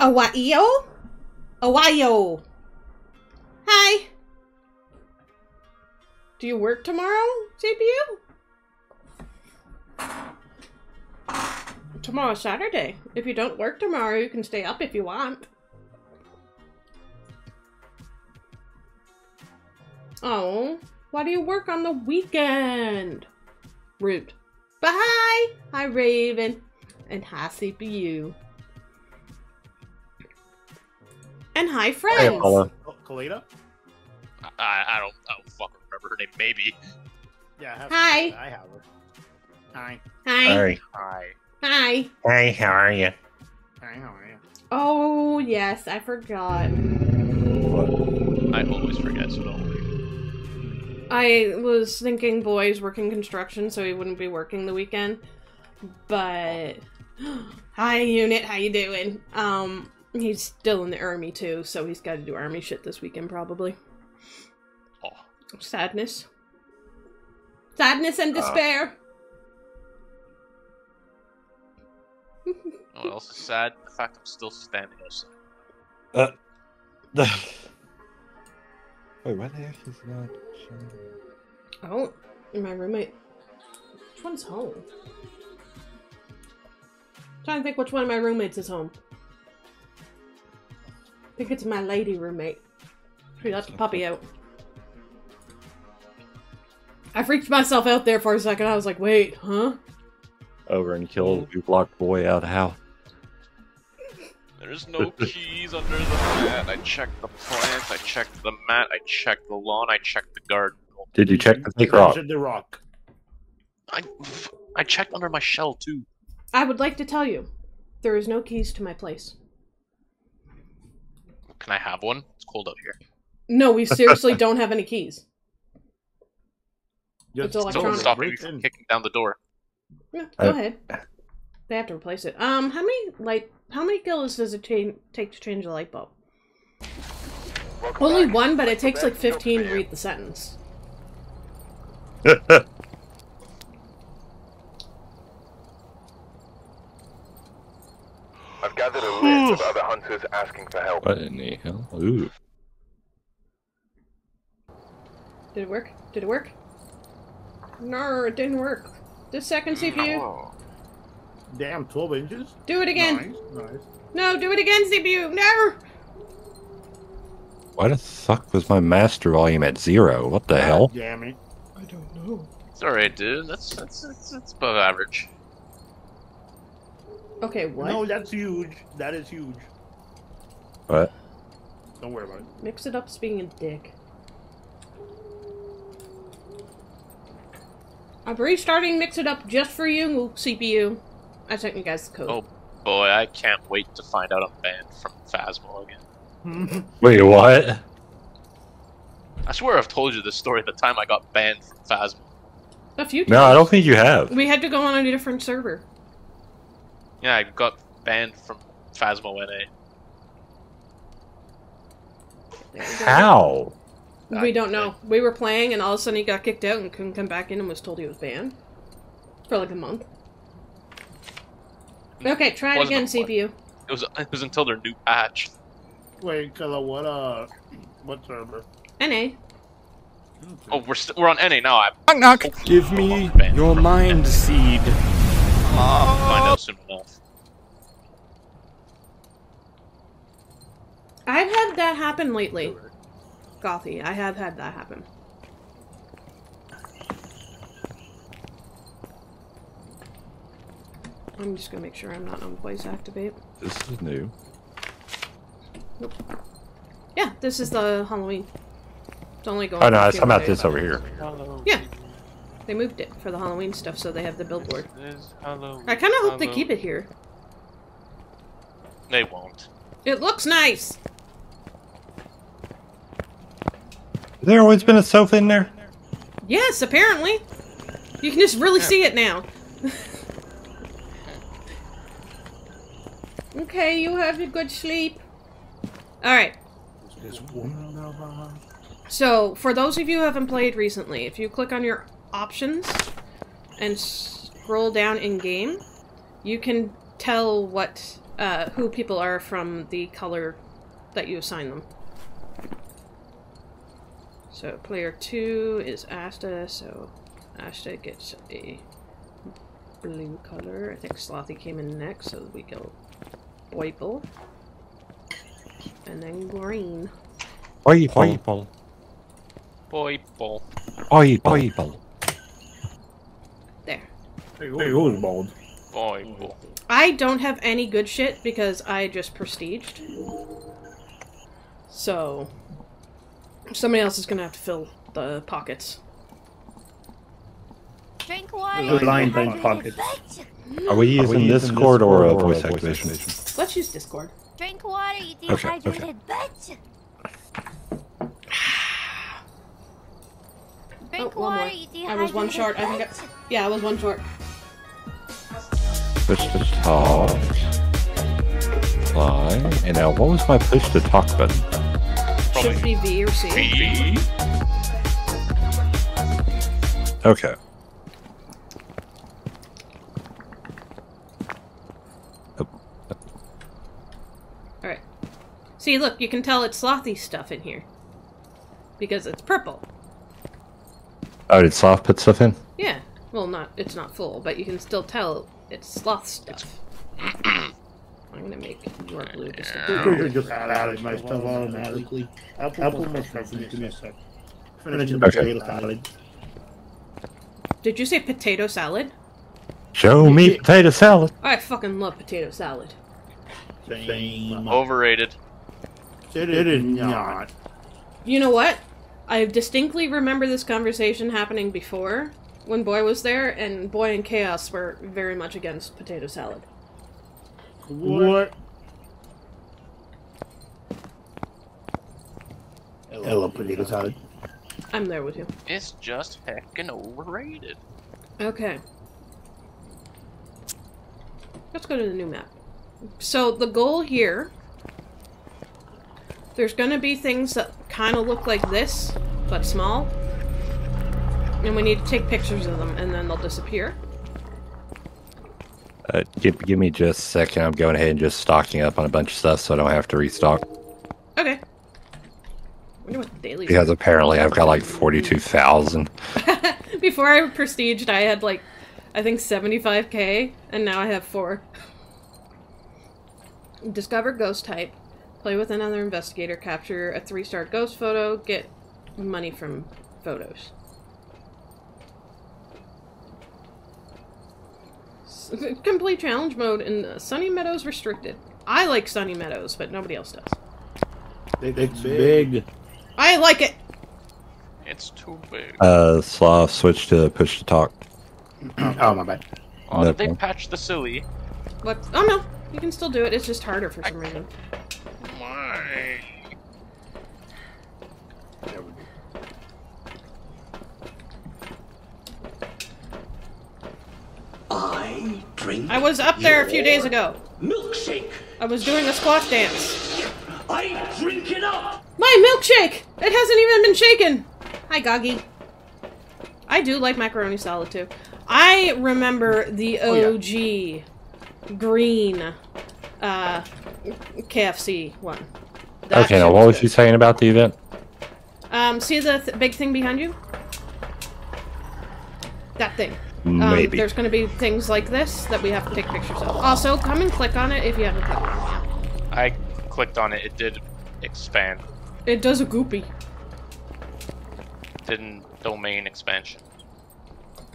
Ohio? Ohio. Hi. Do you work tomorrow, CPU? Tomorrow's Saturday. If you don't work tomorrow, you can stay up if you want. Oh, why do you work on the weekend? But hi! Hi, Raven. And hi, CPU. And hi, friends. Hey, Apollo. Oh, Kalita? I, I don't I don't fucking remember her name. Maybe. Yeah, I have Hi. I have her. Hi. Hi. Hi. Hi. Hi. Hey, how are you? Hi, how are you? Oh, yes, I forgot. I always forget, so don't worry. I was thinking boys working construction, so he wouldn't be working the weekend. But hi, unit, how you doing? Um, he's still in the army too, so he's got to do army shit this weekend probably. Oh, Sadness, sadness and uh. despair. Oh, you know what else is sad? The fact I'm still standing outside. The... Uh, wait, why the heck is not showing? oh, my roommate. Which one's home? trying to think which one of my roommates is home. I think it's my lady roommate. She let the puppy out. I freaked myself out there for a second. I was like, wait, huh? Over and killed the block boy out of house. There's no keys under the mat. I checked the plants. I checked the mat. I checked the lawn. I checked the garden. Did you check the fake rock? Mentioned the rock. I, I checked under my shell too. I would like to tell you, there is no keys to my place. Can I have one? It's cold out here. No, we seriously don't have any keys. Just It's Don't electronic. stop me break from kicking down the door. Yeah, go I- ahead. They have to replace it. Um, how many light? How many gills does it cha- take to change a light bulb? Only one, but it takes like fifteen to read the sentence. gathered a list of other hunters asking for help. what in the hell? Ooh. Did it work? Did it work? No, it didn't work. This second CPU. Oh. Damn, 12 inches? Do it again. Nice, nice. No, do it again, CPU. No. Why the fuck was my master volume at zero? What the hell? Damn it. I don't know. It's alright, dude. That's that's that's, that's above average. Okay, what? No, that's huge. That is huge. What? Don't worry about it. Mix it up as being a dick. I'm restarting Mix It Up just for you, CPU. I sent you guys the code. Oh boy, I can't wait to find out I'm banned from Phasmo again. Wait, what? I swear I've told you this story the time I got banned from Phasmo. A few times. No, I don't think you have. We had to go on a different server. Yeah, I got banned from Phasmo NA. There. How? We don't know. We were playing, and all of a sudden he got kicked out and couldn't come back in, and was told he was banned for like a month. Okay, try it Wasn't again. CPU. It was it was until their new patch. Wait, Killa, what, uh, what server? NA. Oh, we're st- we're on NA now. I Knock knock. Give me your mind seed. Find out soon enough. I've had that happen lately. Gothy, I have had that happen. I'm just gonna make sure I'm not on voice activate. This is new. Nope. Yeah, this is the Halloween. It's only going. Oh no, for a I'm few talking about this over here. Yeah, they moved it for the Halloween stuff, so they have the billboard. This Halloween, I kind of hope they keep it here. They won't. It looks nice. Has there always been a sofa in there? Yes, apparently. You can just really see it now. okay, you have a good sleep. Alright, This woman of a- so for those of you who haven't played recently, if you click on your options and scroll down in game, you can tell what uh, who people are from the color that you assign them. So player two is Asta, so Asta gets a blue color. I think Slothy came in next, so we go Boiple. And then green. Oiple. People. Boy, bull. Oiple. There. Hey, who's bald? Boy, bull. I don't have any good shit because I just prestiged. So somebody else is gonna have to fill the pockets. Drink water. The blind you bank pockets. bitch. Are we using Discord or a voice activation? Let's use Discord. Drink water, you Okay, okay. dehydrated bitch. Oh, Drink Oh, one more. water, you dehydrated I was one short. I think. I, yeah, I was one short. Push to talk. Fly. And now, what was my push to talk button? Probably Should be V or C. B. Okay. All right. See, look, you can tell it's slothy stuff in here because it's purple. Oh, did Sloth put stuff in? Yeah. Well, not it's not full, but you can still tell it's sloth stuff. I'm gonna make your blue just a bit. You're just added my stuff automatically. Apple, Apple must have give me a sec. Finishing Okay. potato salad. Did you say potato salad? Show me potato salad. I fucking love potato salad. Same. Overrated. It is not. You know what? I distinctly remember this conversation happening before when Boy was there, and Boy and Chaos were very much against potato salad. What? I love potato salad. I'm there with you. It's just heckin' overrated. Okay. Let's go to the new map. So the goal here, there's gonna be things that kind of look like this, but small. And we need to take pictures of them, and then they'll disappear. Uh, give, give me just a second. I'm going ahead and just stocking up on a bunch of stuff so I don't have to restock. Okay. wonder what the dailies Because apparently I've got like 42,000. Before I prestiged, I had like, I think 75k, and now I have four. Discover ghost type. Play with another investigator. Capture a three star ghost photo. Get money from photos. S- Complete challenge mode in uh, Sunny Meadows restricted. I like Sunny Meadows, but nobody else does. It's big. I like it! It's too big. Uh, Sloth switch to push to talk. oh my bad. Oh, did they no. patch the silly? What? Oh no, you can still do it. It's just harder for some reason. Why? I drink I was up there a few days ago. milkshake. I was doing a squat dance. I drink it up. My milkshake! It hasn't even been shaken! Hi, Goggy. I do like macaroni salad too. I remember the OG green uh, KFC one. That okay, now what was good. you saying about the event? Um, see the th- big thing behind you? That thing. Um, there's going to be things like this that we have to take pictures of. Also, come and click on it if you haven't clicked on it. I clicked on it. It did expand. It does a goopy. Didn't domain expansion.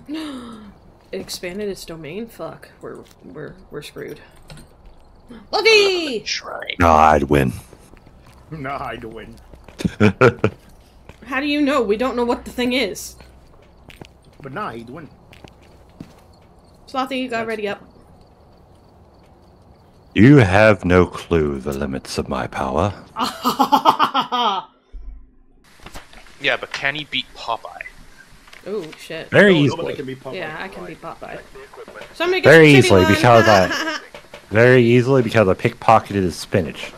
It expanded its domain. Fuck, we're we're we're screwed. Lucky. Try. No, I'd win. No, I'd win. How do you know? We don't know what the thing is. But nah, he'd win. Slothy, you got ready up. You have no clue the limits of my power. Yeah, but can he beat Popeye? oh shit. Very Nobody easily. can be Popeye. Yeah, I can be Popeye. Somebody get Very some easily because. I very easily because I pickpocketed his spinach.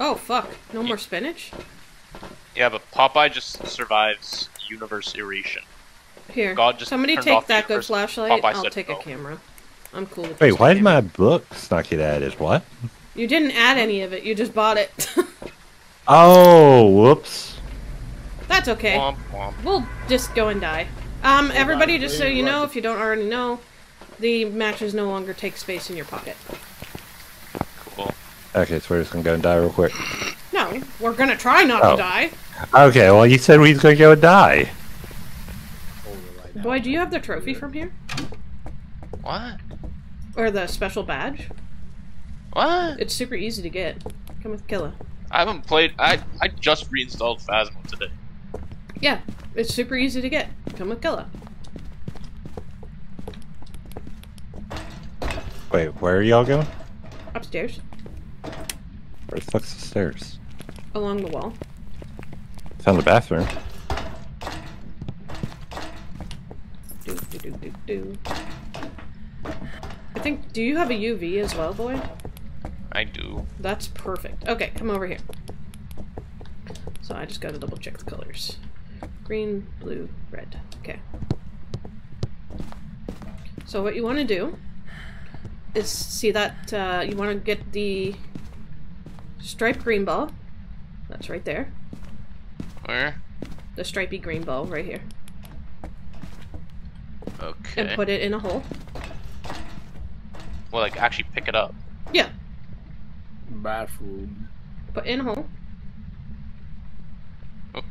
Oh fuck! No more spinach. Yeah, but Popeye just survives universe eration. Here, God just somebody take that good flashlight. Popeye I'll said take no. a camera. I'm cool with Wait, why did my books not get added? What? You didn't add any of it. You just bought it. Oh, whoops. That's okay. Womp womp. We'll just go and die. Um, everybody, on, just so wait, you know, if you don't already know, the matches no longer take space in your pocket. Cool. Okay, so we're just gonna go and die real quick. No, we're gonna try not Oh. to die. Okay, well, you said we was gonna go and die. Boy, do you have the trophy from here? What? Or the special badge? What? It's super easy to get. Come with Killa. I haven't played. I I just reinstalled Phasmo today. Yeah, it's super easy to get. Come with Killa. Wait, where are y'all going? Upstairs, Where the fuck's the stairs? along the wall. Found the bathroom. Do, do, do, do, do. I think, do you have a UV as well, boy? I do. That's perfect. Okay, come over here. So I just gotta double check the colors. Green, blue, red. Okay. So what you want to do is see that uh, you want to get the striped green ball. That's right there. Where? The stripy green ball right here. Okay. And put it in a hole. well, like actually pick it up. Yeah, Bathroom. put in a hole. Oh.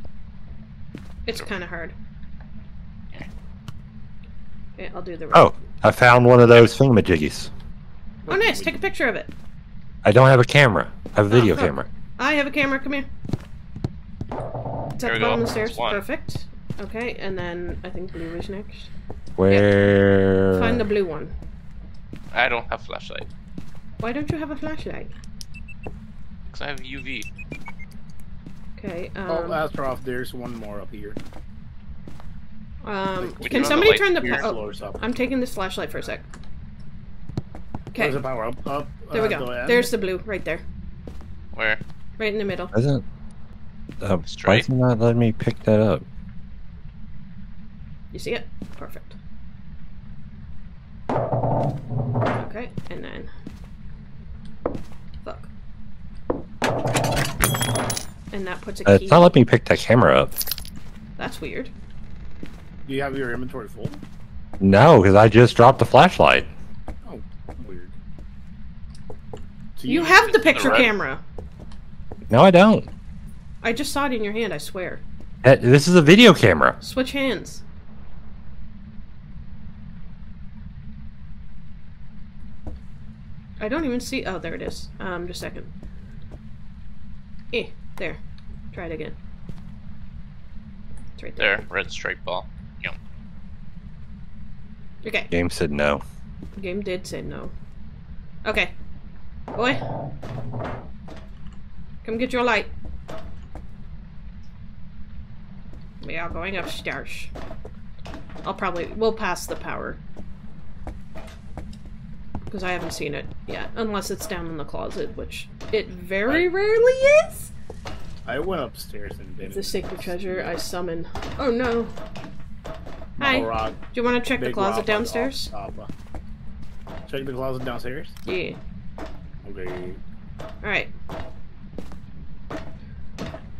It's kind of hard. Okay, I'll do the Rest. Oh, I found one of those thingamajiggies. Oh, nice. Take a picture of it. I don't have a camera. I have a oh, video Oh, camera. I have a camera. Come here. It's There at we the bottom go. of the stairs. One. Perfect. Okay, and then I think blue is next. Where? Find the blue one. I don't have flashlight Why don't you have a flashlight? because I have UV. Okay. Oh, Um, Astroff, there's one more up here. um, Like, can turn the somebody turn the? here? Po- oh, up. I'm taking this flashlight for a sec. Okay. There's a power up. Up. There we uh, go. the. There's the blue right there, Where? right in the middle. Isn't? Uh, why Straight? is it not letting me pick that up? You see it? Perfect. Okay, and then. Fuck. And that puts a Uh, key. it's not letting me pick that camera up. That's weird. Do you have your inventory full? No, because I just dropped the flashlight. Oh, weird. So You have the it's the picture red. camera. No, I don't. I just saw it in your hand, I swear. This is a video camera. Switch hands. I don't even see. Oh, there it is. Um, just a second. Eh, there. Try it again. It's right there. There, red straight ball. Yum. Okay, Game said no. game did say no. Okay. Boy. Come get your light. We are going upstairs. I'll probably we'll pass the power. Because I haven't seen it yet. Unless it's down in the closet, which it very rarely is. I went upstairs and did The sacred treasure I summon. Oh no. Hi. Do you want to check the closet rock, downstairs? off uh, Check the closet downstairs. Yeah. Okay. Alright.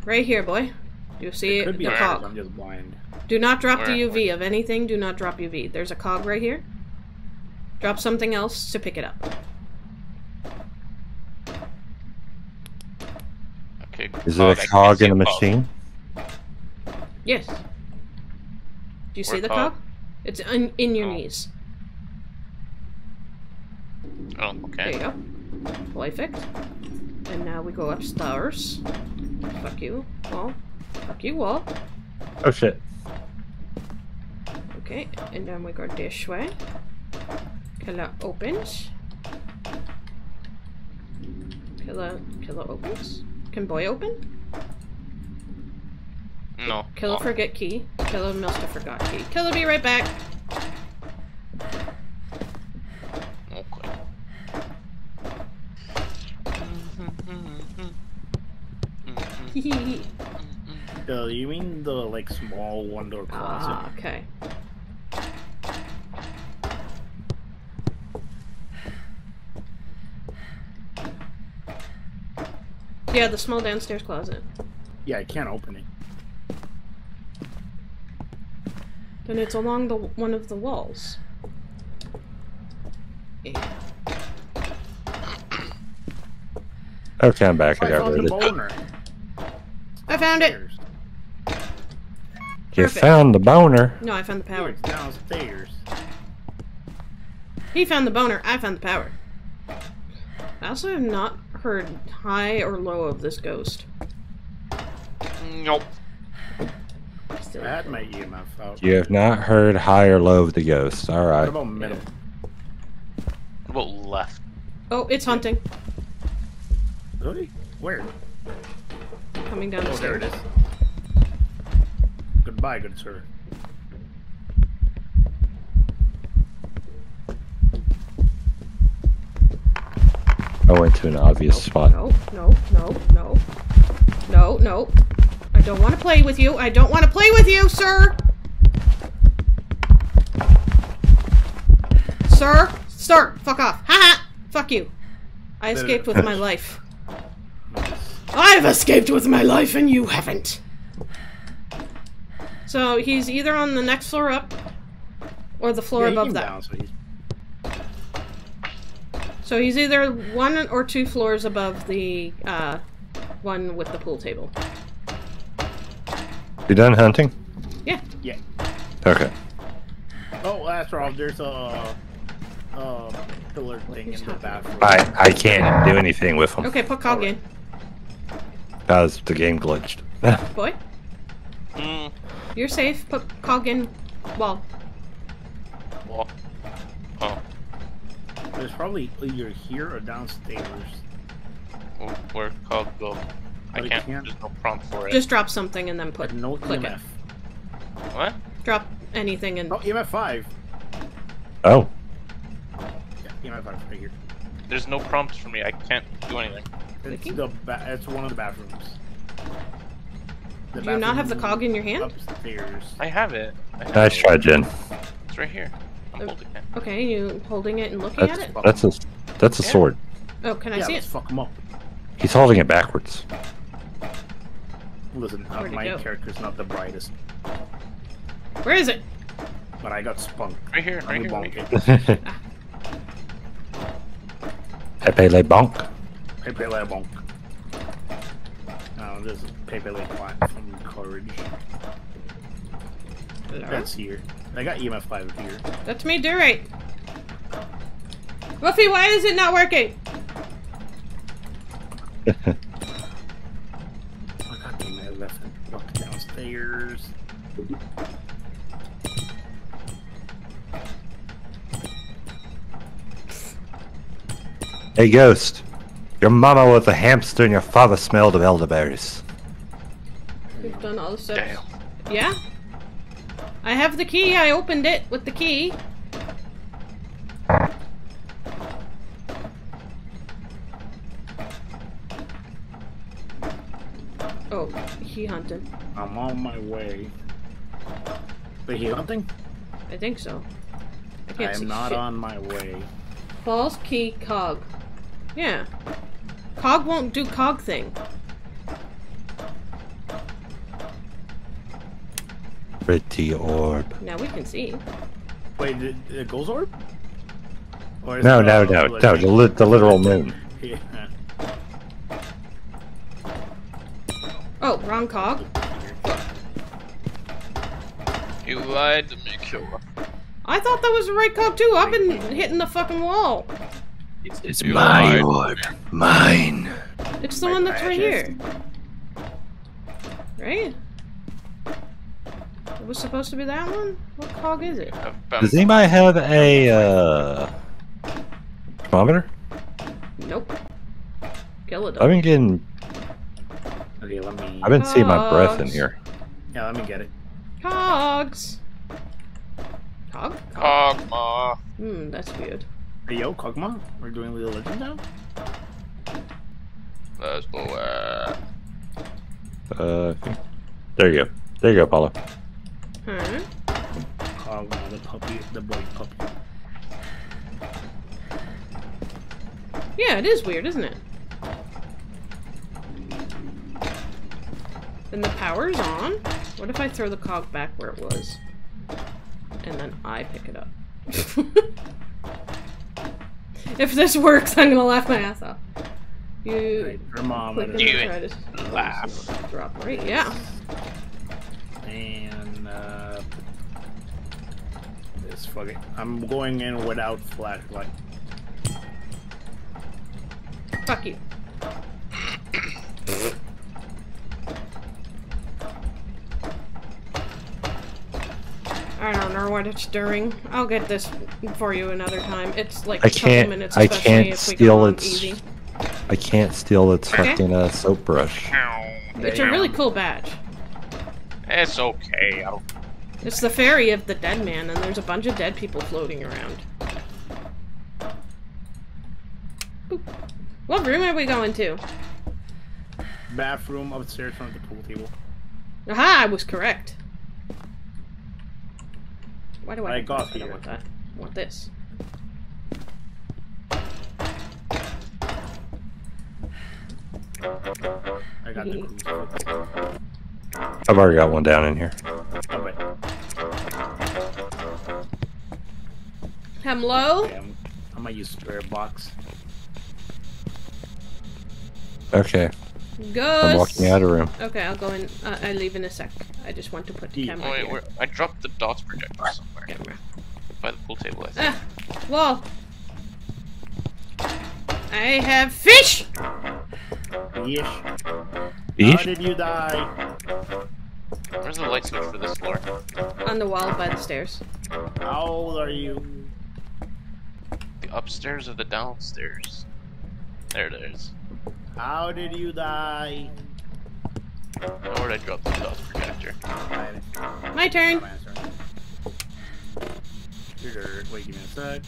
Right here, boy. You see it? Could be the cog. I'm just blind. Do not drop the Where? UV of anything. Do not drop UV. There's a cog right here. Drop something else to pick it up. Okay. Is cog, it I a can't cog in the a cog. machine? Yes. Do you see the cog? cog? It's in, in your Oh. knees. Oh, okay. There you okay. go. Perfect. And now we go upstairs. Fuck you, wall. Fuck you, wall. Oh shit. Okay, and then we go this way. Killer opens. Killer, killer opens. Can boy open? No. Killer oh, forget key. Killer must have forgot key. Killer be right back. Okay. Uh, you mean the like small one door closet? ah, okay. Yeah, the small downstairs closet. Yeah, I can't open it. Then it's along the one of the walls. Yeah. Okay, I'm back. I I got rid of it. I found it! You perfect. found the boner. No, I found the power. it's downstairs. He found the boner, I found the power. I also have not heard high or low of this ghost. Nope. Still. I had my EMF out. You have not heard high or low of the ghost. All right. What about middle? What about left? Oh, it's hunting. Really? Where? Coming down oh, the Oh, there it is. Goodbye, good sir. I went to an obvious spot. No, no, no, no. No, no. I don't want to play with you. I don't want to play with you, sir! Sir? Sir! Fuck off. Ha ha! Fuck you. I escaped with my life. I've escaped with my life and you haven't. So he's either on the next floor up or the floor yeah, he above came that. Down, so he's either one or two floors above the uh, one with the pool table. You done hunting? Yeah. yeah. Okay. Oh, after all, there's a uh pillar thing in the bathroom. I I can't do anything with them Okay, put Cog in. because the game glitched. Boy, Hmm. you're safe. Put Cog in. Wall. Well. Oh. There's probably either here or downstairs. wh- Where called go? I can't. can't- There's no prompt for it. Just drop something and then put But no click EMF. it. what? Drop anything and Oh, EMF five. oh, Yeah, EMF five right here. There's no prompts for me. I can't do anything. It's the ba- It's one of the bathrooms. The Do you not have the cog in your hand? Upstairs. I have it. I have nice it. try, Jen. It's right here. I'm Oh. holding it. okay, you holding it and looking That's at it. that's a that's a Yeah. sword. Oh, can I yeah, see let's it? fuck him up. He's holding it backwards. Listen, uh, my go? character's not the brightest, Where is it? but I got spunk. Right here. I'm Right here. gonna Right bonk here. it. Pepe Le Bonk. Pepe Le bonk. Oh, this is Pepe Le Plat from Courage. Hello? That's here. I got EMF 5 here. That's me, do right. Ruffy, why is it not working? Oh, God damn it, I left it up downstairs. Hey, ghost. Your mama was a hamster and your father smelled of elderberries. We've done all the steps. Damn. Yeah? I have the key. I opened it with the key. Oh, he hunting. I'm on my way. Wait, he hunting? I think so. I I am not shit. on my way. Balls, key, cog. Yeah. Cog won't do cog thing. Pretty orb. Now we can see. Wait, the, the ghost orb? Or is No, it, no, no, like- no. The, li- the literal moon. Yeah. Oh, wrong cog. You lied to me, killer. I thought that was the right cog too. I've been hitting the fucking wall. It's You lied. orb. Mine. It's the My one that's right here. Right? It was supposed to be that one? What cog is it? Does anybody have a uh, thermometer? Nope. Kill it. I've been getting. Okay, let me. I've been seeing my breath in here. Yeah, let me get it. Cogs. Cog? Cog. Kog'Maw. Hmm, that's weird. Hey, yo, Kog'Maw, we're doing League of Legends now? Let's go. Uh, Uh, there you go. There you go, Paulo. Hmm? Huh? Kog'Maw, the puppy, the boy puppy. Yeah, it is weird, isn't it? Then the power's on. What if I throw the cog back where it was? And then I pick it up. if this works, I'm gonna laugh my ass off. You Thermometer. click Do it. Laugh. drop right. Yeah. And uh, this fucking. I'm going in without flashlight. Fuck you. I don't know what it's doing. I'll get this for you another time. It's like I a couple can't- minutes, I can't if we steal go its- easy. I can't steal its Okay. fucking uh, soap brush. It's a really cool badge. It's okay. I don't. It's the fairy of the dead man, and there's a bunch of dead people floating around. Boop. What room are we going to? Bathroom upstairs from the pool table. Aha, I was correct. Why do I, I got I don't want that. I want this. I got the crucifix. I've already got one down in here. Oh, wait. Hello? Okay, I'm, I'm gonna use spirit box. Okay, Ghost. I'm walking out of the room. Okay, I'll go in. Uh, I leave in a sec. I just want to put the camera Oh, wait, here. where, I dropped the dots projector somewhere. Camera. By the pool table, I think. Ah, wall. I have fish. Yeesh. How did you die? Where's the light switch for this floor? On the wall by the stairs. How old are you? The upstairs or the downstairs? There it is. How did you die? Now where'd I drop the dots projector? My turn. Wait, give me a sec.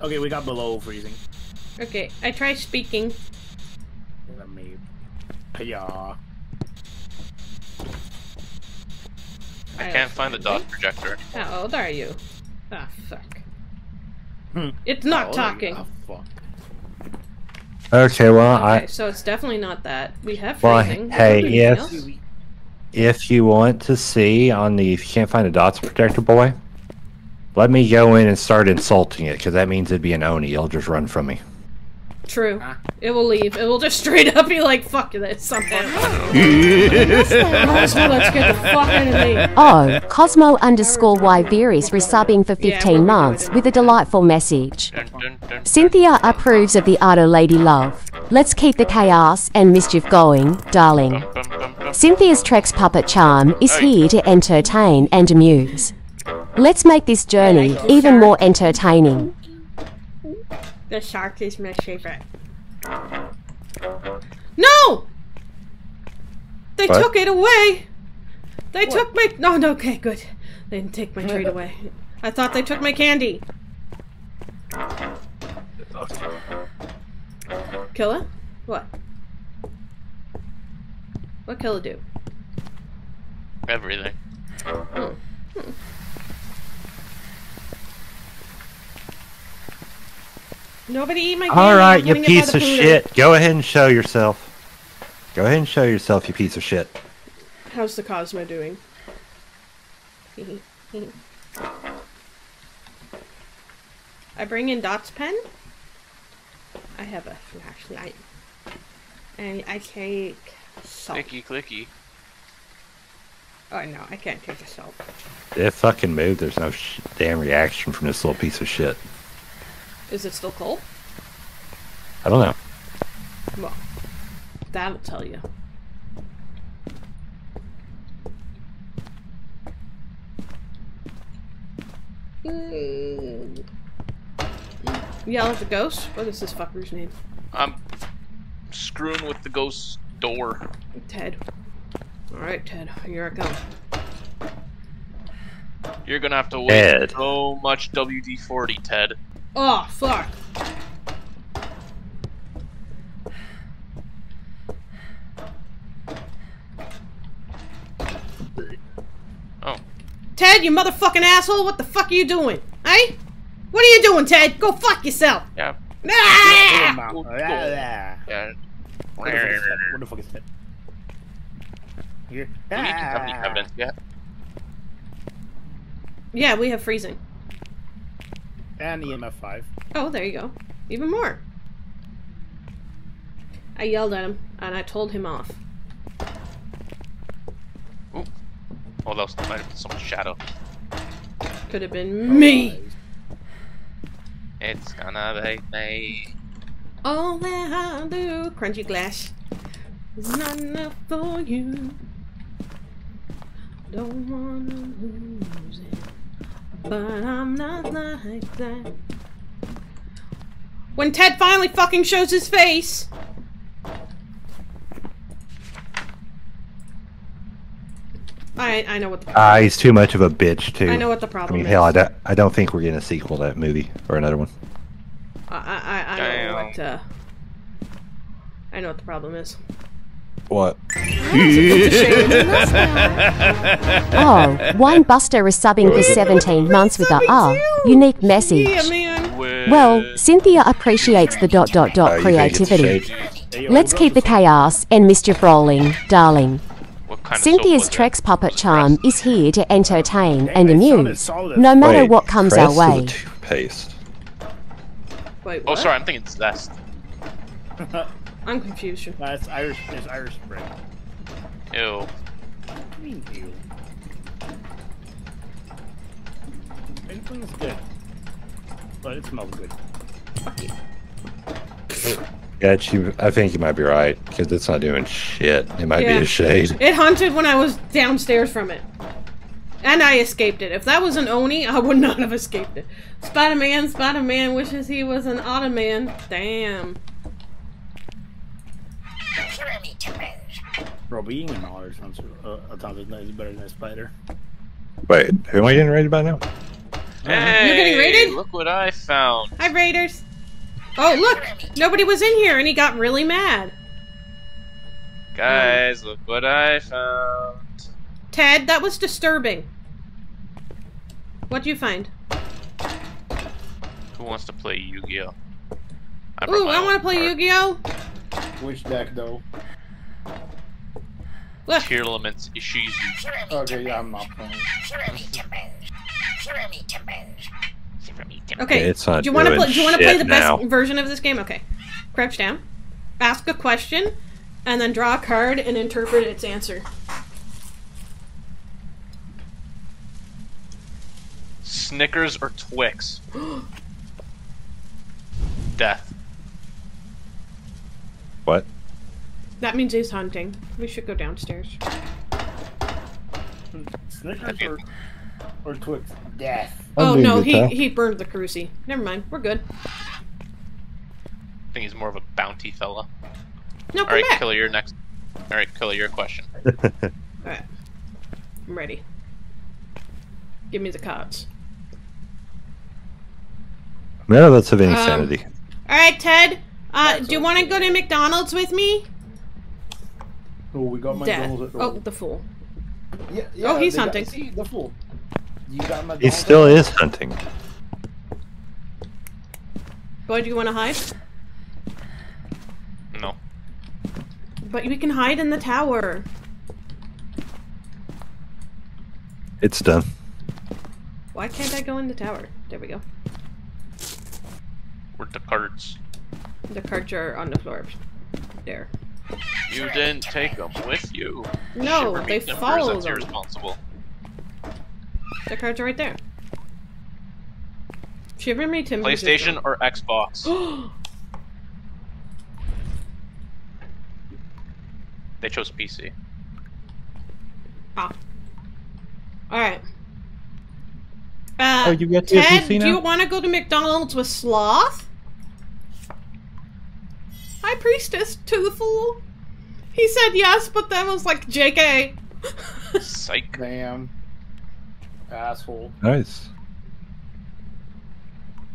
Okay, we got below freezing. Okay, I try speaking. Let me. Yeah. I can't find the dots projector. How old are you? Ah, fuck. Hmm. It's not old are you? talking. Oh, fuck. Okay, well, Okay, I so it's definitely not that. We have Well, freezing. hey, if- else? if you want to see on the if you can't find the dots projector boy, let me go in and start insulting it because that means it'd be an oni. It'll just run from me. True. Huh? It will leave. It will just straight up be like, fuck this, something. Let's get the fuck out of me. Oh, Cosmo underscore Y Veris resubbing for 15 months with a delightful message. Dun, dun, dun, Cynthia approves of the Auto Lady Love. Let's keep the chaos and mischief going, darling. Cynthia's Trex puppet charm is here to entertain and amuse. Let's make this journey even more entertaining. The shark is my favorite. No! They What? took it away! They took my. No, no, okay, good. They didn't take my treat away. I thought they took my candy. Killa? What? What Killa do? Everything. Hmm. Hmm. Nobody eat my candy. All right, you putting it by piece of pooter. shit. Go ahead and show yourself. Go ahead and show yourself, you piece of shit. How's the Cosmo doing? I bring in Dot's pen. I have a flashlight. And I take salt. Clicky, clicky. Oh no, I can't take the salt. It fucking moved. There's no sh- damn reaction from this little piece of shit. Is it still cold? I don't know. Well, that'll tell you. Mm. Yell at the ghost? What is this fucker's name? I'm screwing with the ghost door. Ted. Alright, Ted, here I come. You're gonna have to wait Ted. so much WD-40, Ted. Oh, fuck. Oh, Ted, you motherfucking asshole, what the fuck are you doing? Hey? What are you doing, Ted? Go fuck yourself! yeah. Ah! Mount. Cool. Yeah. What the fuck is that? What the fuck is that? Here. Do we have any Ah. evidence yet? Yeah, we have freezing. And EMF 5. Oh, there you go. Even more. I yelled at him and I told him off. Oh, that was might have been someone's shadow. Could have been me. It's gonna be me. All that I do, crunchy glass, is not enough for you. Don't wanna lose it, but I'm not like that. When Ted finally fucking shows his face. I I know what the Ah, he's too much of a bitch too. I know what the problem I mean, is. hell, I don't, I don't think we're getting a sequel to that movie or another one. I I I, I know what uh, I know what the problem is. What? Oh, Wine Buster is subbing for 17 months with a R. Unique message. Well, Cynthia appreciates the dot dot dot you think it's creativity. Let's keep the chaos and mischief rolling, darling. What kind of Cynthia's Trex puppet charm is here to entertain and Hey, it sounded amuse, no matter what comes our way. toothpaste. Wait, it? Oh, sorry, I'm thinking zest. I'm confused. That's Irish. It's Irish Spring. Ew. Ew. Anything is good. But it smells good. Yeah, you, I think you might be right because it's not doing shit. It might Yeah. be a shade. It hunted when I was downstairs from it. And I escaped it. If that was an Oni, I would not have escaped it. Spider Man, Spider Man wishes he was an Ottoman. Damn. Bro, being an otter sounds uh, a thousand times better than a spider. Wait, who am I getting raided by now? Hey, You're getting raided? Look what I found. Hi, Raiders. Oh, look! Nobody was in here and he got really mad. Guys, look what I found. Ted, that was disturbing. What'd you find? Who wants to play Yu-Gi-Oh? I Ooh, I want to play Yu Gi Oh! Which deck, though? Look, Tearlaments Ishizu. Okay, yeah, I'm not playing. okay. It's not do you want to play? Do you want to play shit the best version of this game? Okay. Crouch down. Ask a question, and then draw a card and interpret its answer. Snickers or Twix? Death. What? That means he's hunting. We should go downstairs. Snickers or, or Twix? Death. Oh no, he pal. he burned the cruci. Never mind. We're good. I think he's more of a bounty fella. No, come Alright, back. Killer, your next. Alright, Killer, your question. Alright. I'm ready. Give me the cards. None of us have any Um, sanity. Alright, Ted. Uh, do you want to go to McDonald's with me? Oh, we got my Death. McDonald's at the Oh, the fool. yeah, yeah, oh, he's they got- hunting. see, the fool. You got He still is hunting. Boy, do you want to hide? No. But we can hide in the tower. It's done. Why can't I go in the tower? There we go. Where'd the cards? The cards are on the floor. There. You didn't take them with you. No, Shiver me they timbers, follow That's them. irresponsible. The cards are right there. Shiver me timbers. is PlayStation or Xbox? They chose PC. ah. Alright. Uh, Oh, you get to Ted, PC do you want to go to McDonald's with Sloth? High Priestess to the fool. He said yes, but then was like, JK. Psych. Damn. Asshole. Nice.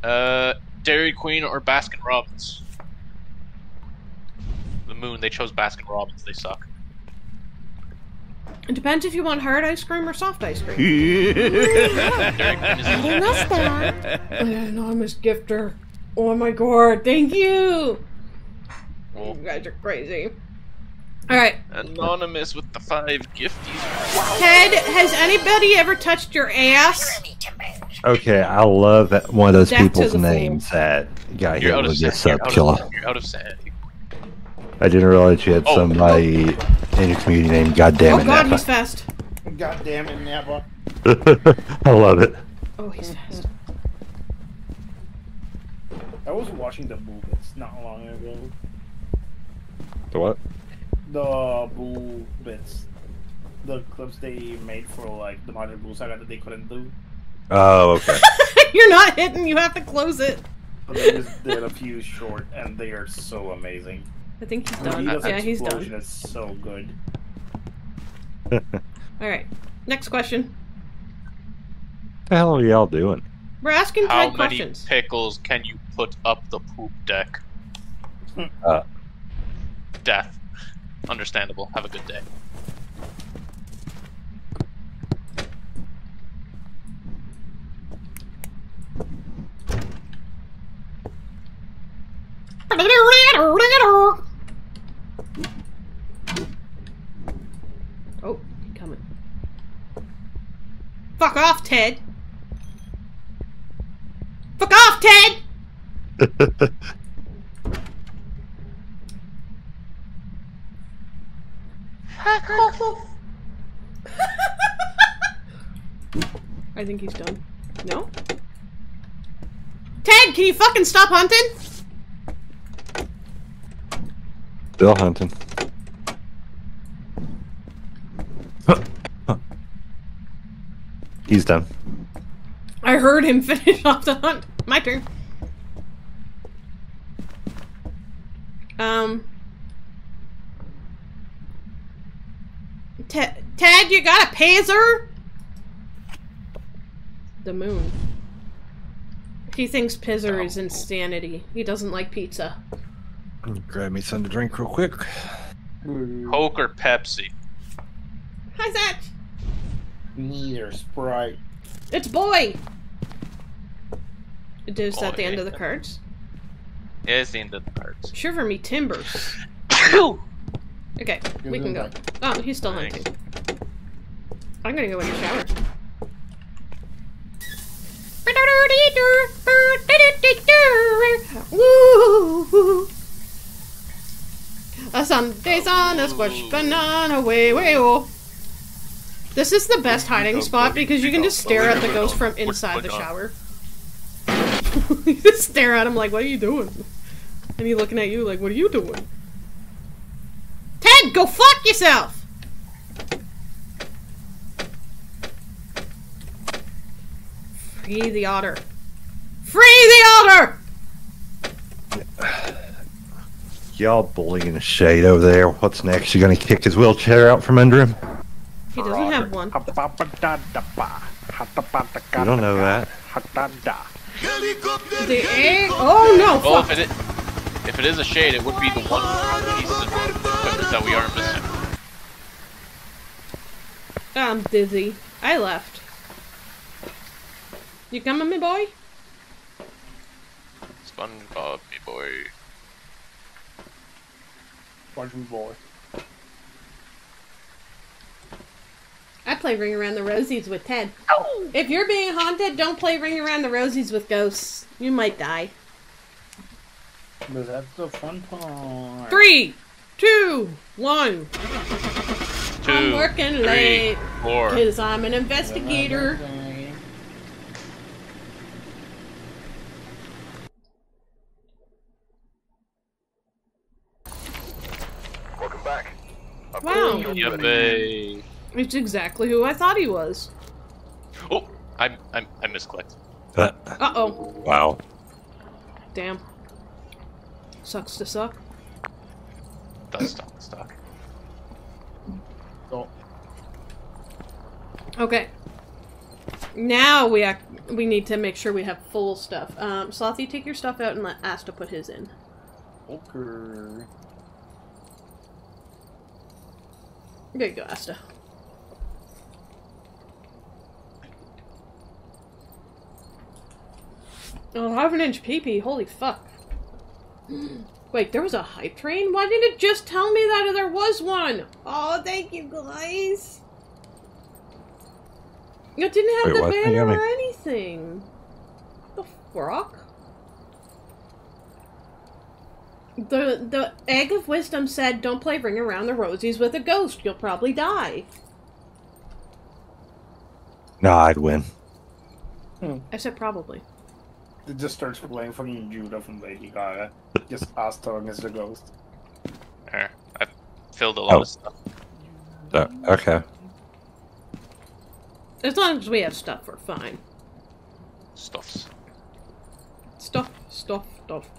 Uh, Dairy Queen or Baskin Robbins? The Moon. They chose Baskin Robbins. They suck. It depends if you want hard ice cream or soft ice cream. Dairy Queen is Anonymous gifter. Oh my god, thank you! Well, You guys are crazy. Alright. Anonymous with the five gifties. Ted, has anybody ever touched your ass? Okay, I love that one of those Death people's the fool. names that got You're hit out of with this sanity. sub You're, killer. out of- you're out of sanity. I didn't realize you had Oh. somebody in your community named Goddamn oh it god, he's Napa. fast. God damn it, Napa. I love it. Oh, he's fast. I was watching the Bullets not long ago. The what? The Bull Bits. The clips they made for like the Modern Bull Saga that they couldn't do. Oh, okay. You're not hitting, you have to close it. So they just did a few short and they are so amazing. I think he's done. Rita's Yeah, he's explosion done. is so good. Alright. Next question. the hell are y'all doing? We're asking How Ted many questions. pickles can you put up the poop deck? Uh. Death. Understandable. Have a good day. Oh, he coming. Fuck off, Ted! Fuck off, Ted! I think he's done. No? Ted, can you fucking stop hunting? Bill hunting. He's done. I heard him finish off the hunt. My turn. Um. Ted, Ted, you got a pazer? The moon. He thinks pizzer oh. is insanity. He doesn't like pizza. Grab me something to drink real quick. Coke or Pepsi? How's that? Neither Sprite. It's boy. Is that the Boy. end of the cards? Yeah, it's the end of the cards. Shiver me timbers. Okay, we can go. Oh, he's still Thanks. hunting. I'm gonna go in the shower. Woo! A Sunday's on a squash banana way way oh. This is the best hiding spot because you can just stare at the ghost from inside the shower. you just stare at him like, what are you doing? And he's looking at you like, what are you doing? Ted, go fuck yourself! Free the otter. Free the otter! Y'all bullying the shade over there. What's next? You gonna kick his wheelchair out from under him? He doesn't have one. You don't know that. The egg? Oh no! Well, Fuck! if it, i- if it is a shade, it would be the one piece of equipment that we are missing. I'm dizzy. I left. You coming, me boy? SpongeBob, me boy. SpongeBob boy. I play Ring Around the Rosies with Ted. If you're being haunted, don't play Ring Around the Rosies with ghosts. You might die. But that's the fun part. Three, two, one. Two, I'm working three, late four. because I'm an investigator. Welcome back. Wow. Yippee. It's exactly who I thought he was. Oh, I'm, I'm, I misclicked. Uh oh. wow. Damn. Sucks to suck. Does stock, stock. Oh, Okay. Now we ac we need to make sure we have full stuff. Um, Slothy, take your stuff out and let Asta put his in. okay. There you go, Asta. Oh, half an inch peepee. Holy fuck. Wait, there was a hype train? Why didn't it just tell me that there was one? Oh, thank you guys. It didn't have Wait, the what? banner or like- anything. The fuck? The the egg of wisdom said, "Don't play Ring Around the Rosies with a ghost. You'll probably die." No, I'd win. Hmm. I said probably. It just starts playing fucking Judas from Lady Gaga. Just us talking as the ghost. There. I filled a lot Oh. of stuff. So, okay. As long as we have stuff, we're fine. Stuffs. Stuff, stuff, stuff.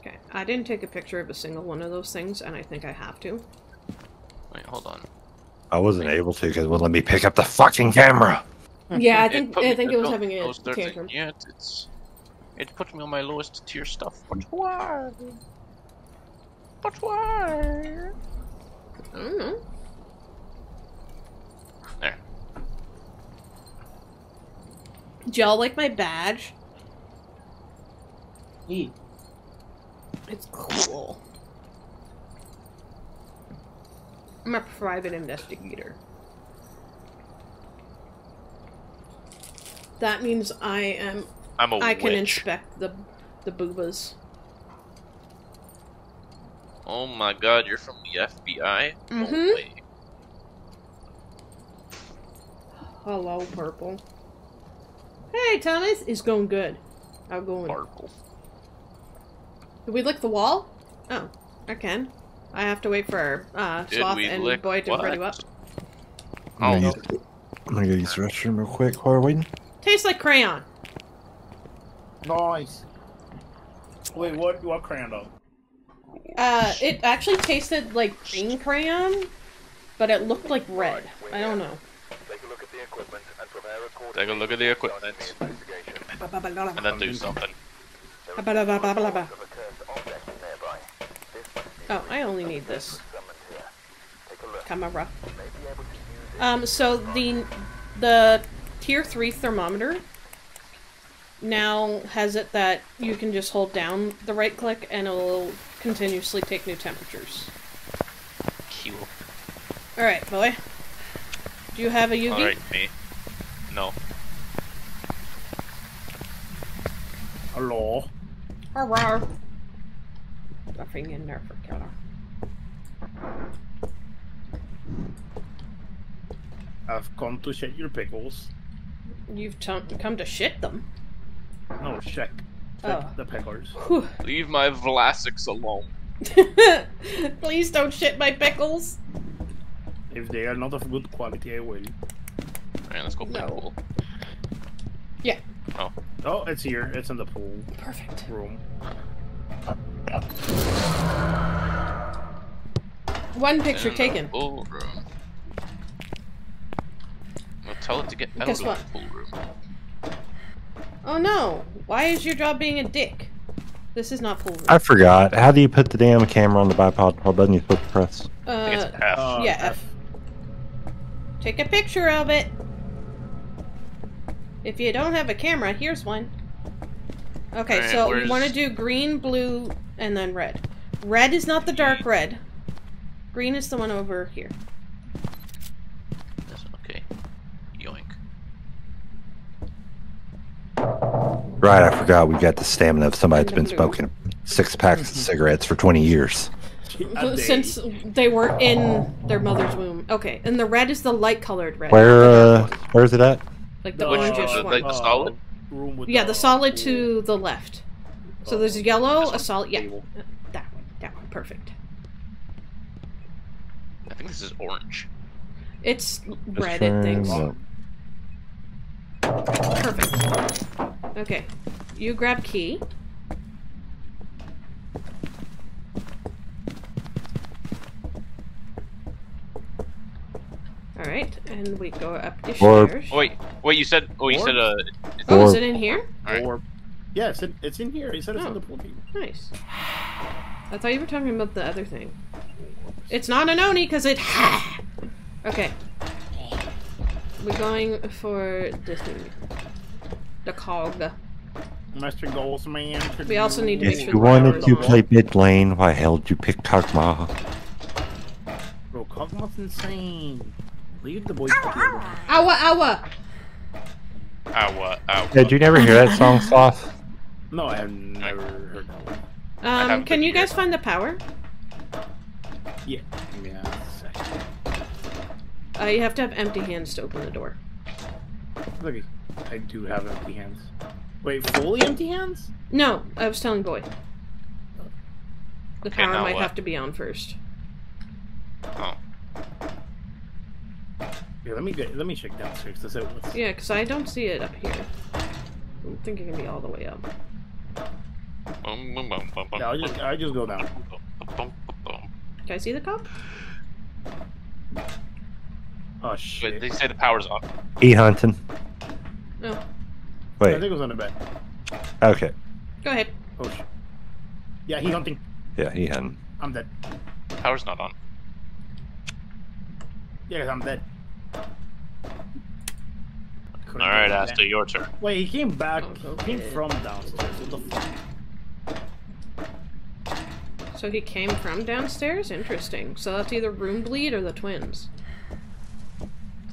Okay, I didn't take a picture of a single one of those things, and I think I have to. Wait, hold on. I wasn't able to because it wouldn't let me pick up the fucking camera. Yeah, I think put I think it was having a don't tantrum. Yet it's it put me on my lowest tier stuff. But why? But why? I don't know. There. Do y'all like my badge? Neat. It's cool. I'm a private investigator. That means I am. I'm a I can inspect the the boobas. Oh my god, you're from the FBI? No Mhm. way. Hello, purple. Hey, Thomas, it's going good. How going? Purple. Did we lick the wall? Oh, I can. I have to wait for uh, Did Sloth we and lick Boy to ready what? up. I'm Oh, gonna, use, I'm gonna go use the restroom real quick while we're waiting. Tastes like crayon. Nice. Wait, what? What crayon though? Uh, it actually tasted like green crayon, but it looked like red. I don't know. Take a look at the equipment and prepare accordingly. Take a look at the equipment Starting the investigation. and then do something. Of a cursed object nearby. This must be Oh, I only need this summoned here. Take a look. camera. May be able to use it. Um, so the the tier three thermometer now has it that you can just hold down the right click and it'll continuously take new temperatures. Q. All right, boy. Do you have a UV? Alright, me. No. Hello. Oh, Hello. Nothing in there for killer. I've come to shit your pickles. You've t- come to shit them. No, check. Check Oh. the pickles. Whew. Leave my Vlasics alone. Please don't shit my pickles. If they are not of good quality, I will. Alright, let's go play No. pool. Yeah. Oh. Oh, it's here. It's in the pool Perfect. room. One picture in the taken. Pool room. Well, tell it to get out Guess of what? the pool room. Oh no! Why is your job being a dick? This is not pool. I forgot. How do you put the damn camera on the bipod? What button you supposed to press? I think Uh, it's F. Uh, yeah, F. Take a picture of it. If you don't have a camera, here's one. Okay, Alright, so you where's- want to do green, blue, and then red. Red is not the dark red. Green is the one over here. Yes, Okay. Yoink. Right, I forgot. We got the stamina of somebody that's been smoking six packs of mm-hmm. cigarettes for 20 years. Since they were in their mother's womb. Okay, and the red is the light colored red. Where, uh, where's it at? Like the Which- orangish the- one. like the solid? Uh, room with Yeah, the solid pool. to the left. So there's a yellow, a one? solid. Yeah, uh, that one. That one. Perfect. I think this is orange. It's red. It turn thinks. Uh, perfect. Okay, you grab key. All right, and we go up the Or- stairs. Oh, wait, wait. You said. Oh, you said. Uh. it's- Oh, is it in here? Alright. Or, yeah, it's in, it's in here. He said it's Oh. in the pool table. Nice. I thought you were talking about the other thing. It's not an Oni because it. okay. We're going for this thing. The cog. Master Goldsman. could We also need to do- make If sure you the power wanted to play mid lane, why hell did you pick Kog'Maw? Bro, Kog'Maw's insane. Leave the boy to the Owa, owa! Ow, ow. Yeah, did you never hear that song, Sloth? No, I have never heard that one. Um, can you here. guys find the power? Yeah. Yeah. Uh, you have to have empty hands to open the door. Look, I do have empty hands. Wait, fully empty hands? No, I was telling Boy. The Okay, power might what? have to be on first. Oh. Yeah, let me get, let me check downstairs to see what's. Yeah, because I don't see it up here. I think it can be all the way up. Yeah, I'll just, I'll just go down. Can I see the cop? Oh But shit! they say the power's off. E hunting. No. Oh. Wait. I think it was on the bed. okay. Go ahead. Oh shit! Yeah, he hunting. Yeah, he hunting. I'm dead. Power's not on. Yeah, I'm dead. All right, get him Asta, your turn. Wait, he came back. Oh, He came from downstairs. What the fuck? So he came from downstairs? Interesting. So that's either room bleed or the twins.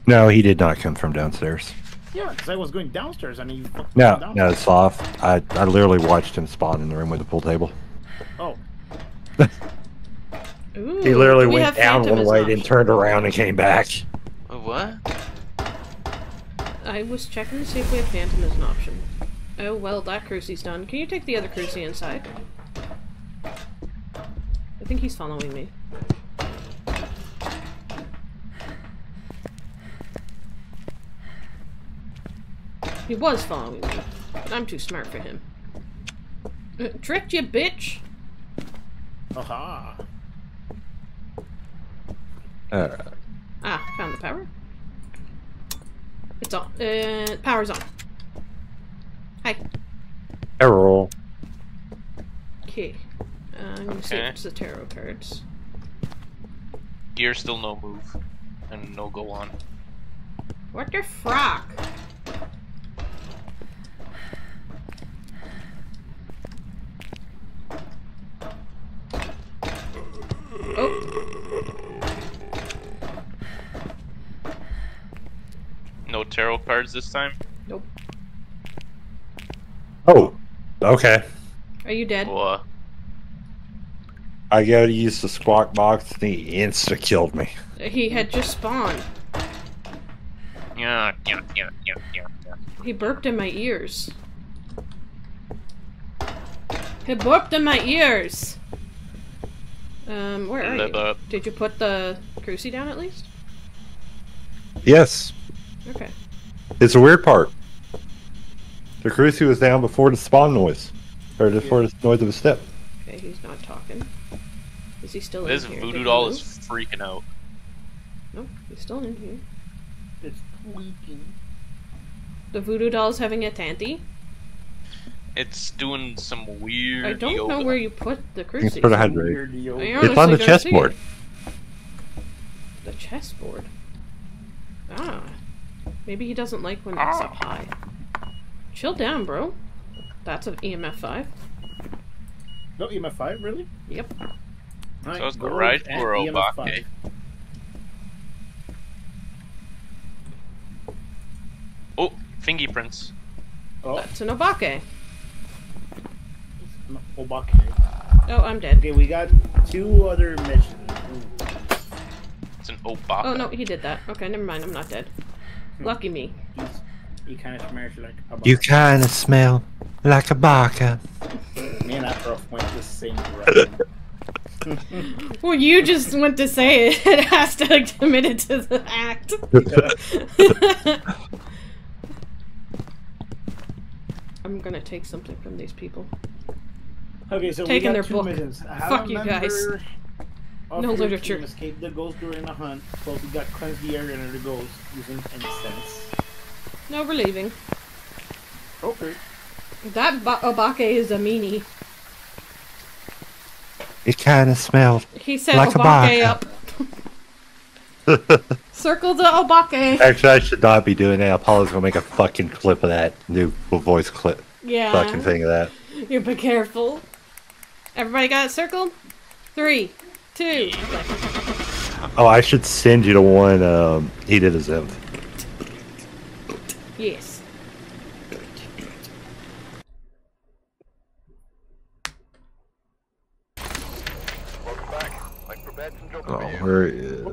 No, he did not come from downstairs. Yeah, because I was going downstairs and he. fucking No, came no, downstairs. Sloth. I, I literally watched him spawn in the room with the pool table. Oh, Ooh, He literally we went down Phantom one way, an then turned around and came back. What? I was checking to see if we have Phantom as an option. Oh, well, that crucie's done. Can you take the other crucie inside? I think he's following me. He was following me, but I'm too smart for him. Uh, tricked you, bitch! aha! Alright. Ah, found the power. It's on. Uh, power's on. Hi. Errol. Okay. Uh, I'm gonna see Okay. if it's the tarot cards. Gear still no move. And no go on. What the frock? Oh, No tarot cards this time? nope. Oh, okay. Are you dead? What? Uh, I go to use the squawk box and he insta killed me. He had just spawned. Yeah, yeah, yeah, yeah, yeah, yeah. He burped in my ears. He burped in my ears! Um, where are you? up. Did you put the crucie down at least? Yes, Okay. it's a weird part. The crucie was down before the spawn noise, or before the noise of a step. Okay, he's not talking. Is he still This in here? This voodoo doll is freaking out. No, he's still in here. It's tweaking. The voodoo doll's having a tanty. It's doing some weird I don't yoga. know where you put the It's crucifix. for the hydrate. Weird yoga. It's on the chessboard. it. The chessboard. Ah. Maybe he doesn't like when it's up high. Chill down, bro. That's an EMF 5. No, EMF 5, really? Yep. So Alright, it's the gold right and for EMF Obake. 5. Oh, fingerprints. Oh, That's an Obake. No, Obake. Oh, I'm dead. Okay, we got two other missions. It's an Obaka. Oh, no, he did that. Okay, never mind. I'm not dead. Hmm. Lucky me. He's, he kind of smells like a You kind of smell like a baka. Me and Afro went the same direction. Well, you just went to say it. It has to like, admitted to the act. I'm gonna take something from these people. Okay, so Taking we got their two book. missions. Fuck you guys. member of No your literature. team Escaped the ghost during a hunt, but we got cleansed the area under the ghost using incense. No, we're leaving. Okay. That ba- Obake is a meanie. It kind of smelled. He said Like a Obake baka. up. Circle the Obake. Actually, I should not be doing that. Apollo's gonna make a fucking clip of that new voice clip Yeah. Fucking thing of that. You be careful. Everybody got it circled? Three, two. Oh, I should send you to one. Um, he did a Zenth. Yes. Oh, where is?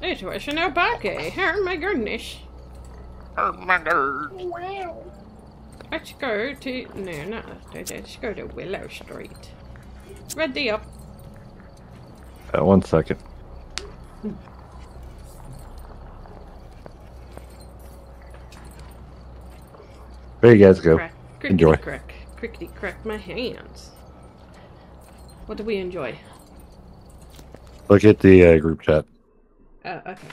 Intuition Obake. Oh my goodness. Oh my god. Let's go to no, not let's go to Willow Street. Ready up. Uh, one second. There you guys go. Crack, Enjoy. crickety crack, crickety crack my hands. What do we enjoy? Look at the uh, group chat. Oh, okay.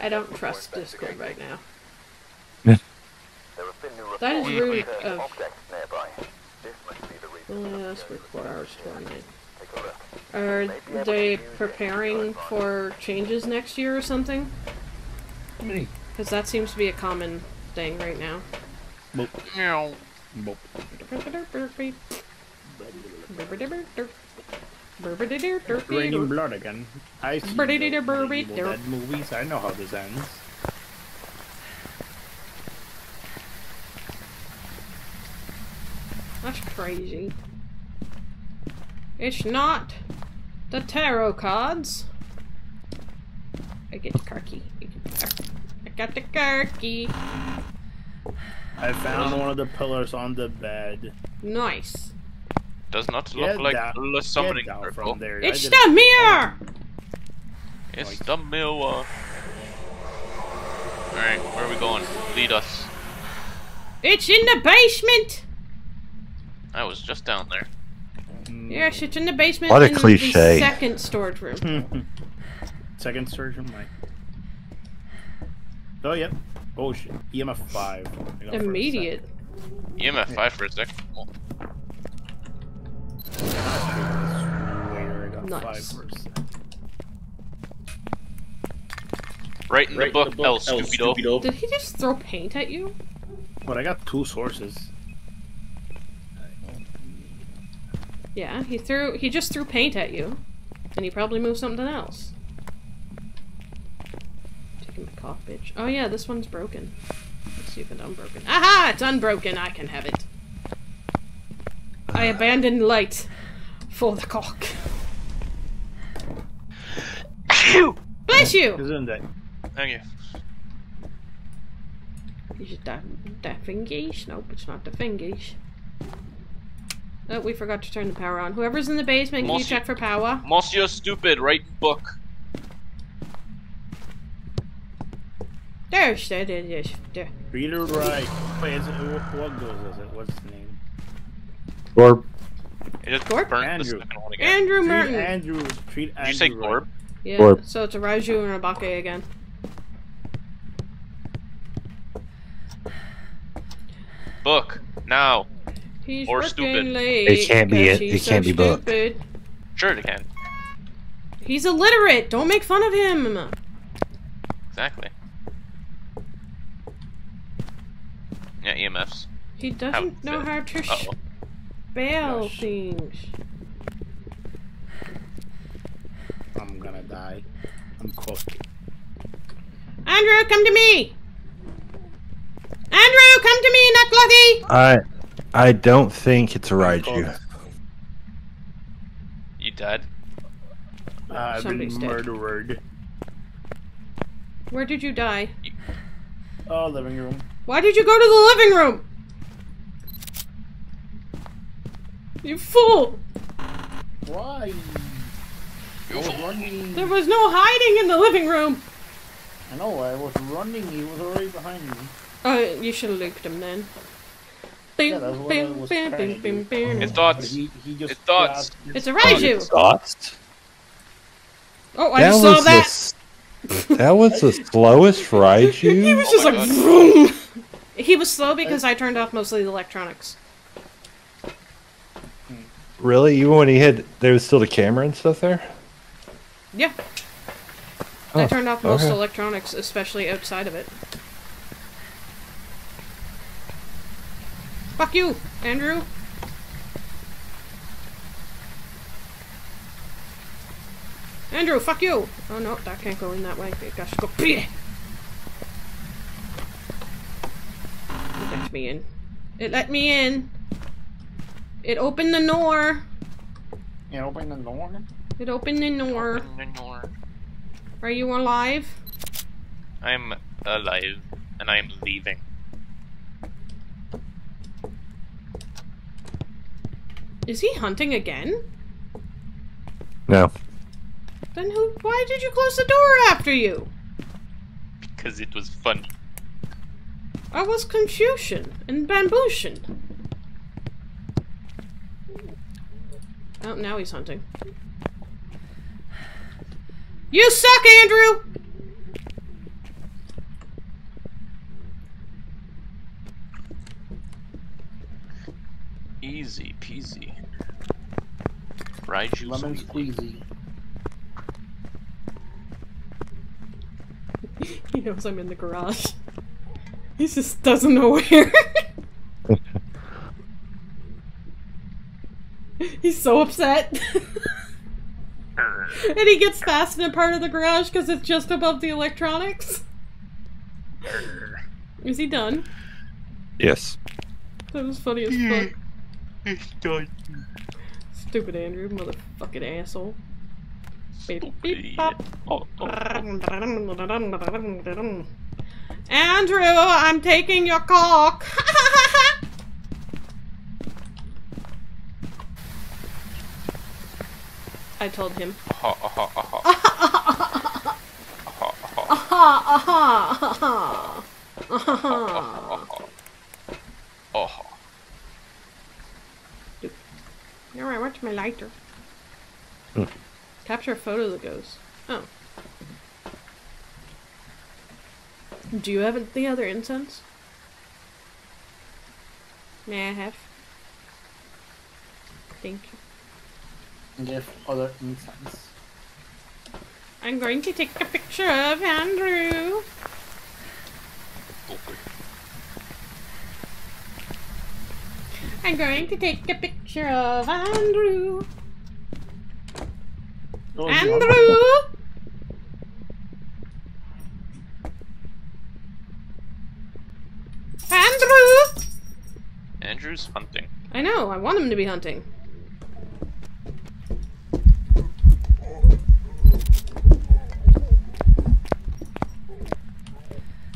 I don't trust Discord right now. That is rude of last record hours torment. Are they preparing for changes next year or something? Because that seems to be a common thing right now. Meow. Raining blood again. I see Birdie the dee birdie Evil doo. Dead movies. I know how this ends. That's crazy. It's not the tarot cards. I get the carky. I got the carky. I found one of the pillars on the bed. Nice. Does not Get look like down- the summoning get circle. from there. It's the mirror! It's the mirror. Alright, where are we going? Lead us. It's in the basement! I was just down there. Yes, it's in the basement. What a in The cliche. second storage room. Second surgeon, Mike. Oh, yep. Oh, shit. EMF 5. I got for a sec. Immediate. EMF 5 for a second. Swear I got Nice. 5 for a sec. Right in the book, El Stupido. Did he just throw paint at you? But I got two sources. Yeah, he threw. He just threw paint at you, and he probably moved something else. Taking my cough, bitch. Oh yeah, this one's broken. Let's see if it's unbroken. Aha! It's unbroken. I can have it. I uh, abandoned light for the cock. Bless you. Isn't it? Thank you. Is it that that fingies? Nope, it's not the fingies. Oh, we forgot to turn the power on. Whoever's in the basement, can you check for power? Monsieur Stupid, right book. There's there, there, there's there. Read it right. Wait, is it, what, what goes is it? What's the name? Or It just Gorp? burnt Andrew. the second one again. Andrew Treat Andrew. Treat Did you say right. Gorb? Yeah, Or- so it's a Raiju and a Bake again. Book. Now. He's Or stupid. late. It can't be it- he's it can't so be both. stupid. Sure they can. He's illiterate. Don't make fun of him. Exactly. Yeah, EMFs. He doesn't know how to Uh-oh. spell Gosh. things. I'm gonna die. I'm cooked. Andrew, come to me. Andrew, come to me, not lucky. I, I don't think it's a Raiju. You dead? Uh, I've been Somebody's dead. murdered. Where did you die? Oh, living room. Why did you go to the living room? You fool! Why? I was running. There was no hiding in the living room. I know. I was running. He was already behind me. Oh, you should have looped him then. Yeah, that's what I was trying. It's But thoughts. he, he just It's thoughts. It's a Raiju. Dots? Oh, I just saw that. The, that was the slowest He was just oh my like God. vroom. He was slow because I turned off mostly the electronics. Hmm. Really? Even when he hit, there was still the camera and stuff there? Yeah. I Oh, turned off most okay. electronics, especially outside of it. Fuck you, Andrew. Andrew, fuck you! Oh no, that can't go in that way. It got to go. It let me in. It let me in. It opened the door. You open the door? It opened the door. Are you alive? I'm alive, and I'm leaving. Is he hunting again? No. Then who? Why did you close the door after you? Because it was funny. I was Confucian and bamboosian. Oh, now he's hunting. You suck, Andrew! Easy peasy. Raiju Lemon squeezy. squeezy. He knows I'm in the garage. He just doesn't know where. He's so upset. and he gets fastened in a part of the garage because it's just above the electronics. Is he done? Yes. That was funny as fuck. Stupid Andrew, motherfucking asshole. Beep, beep, bop. Oh, oh, Andrew, I'm taking your cock. I told him. ha, ha, ha, ha. Ha, ha, Aha, aha, aha. ha, ha. Oh, ha. Alright, where's my lighter? Hmm. Capture a photo of the ghost. Oh. Do you have the other incense? May I have? Thank you. Give other incense. I'm going to take a picture of Andrew. Okay. I'm going to take a picture of Andrew. Oh, Andrew! Andrew! Andrew's hunting. I know, I want him to be hunting.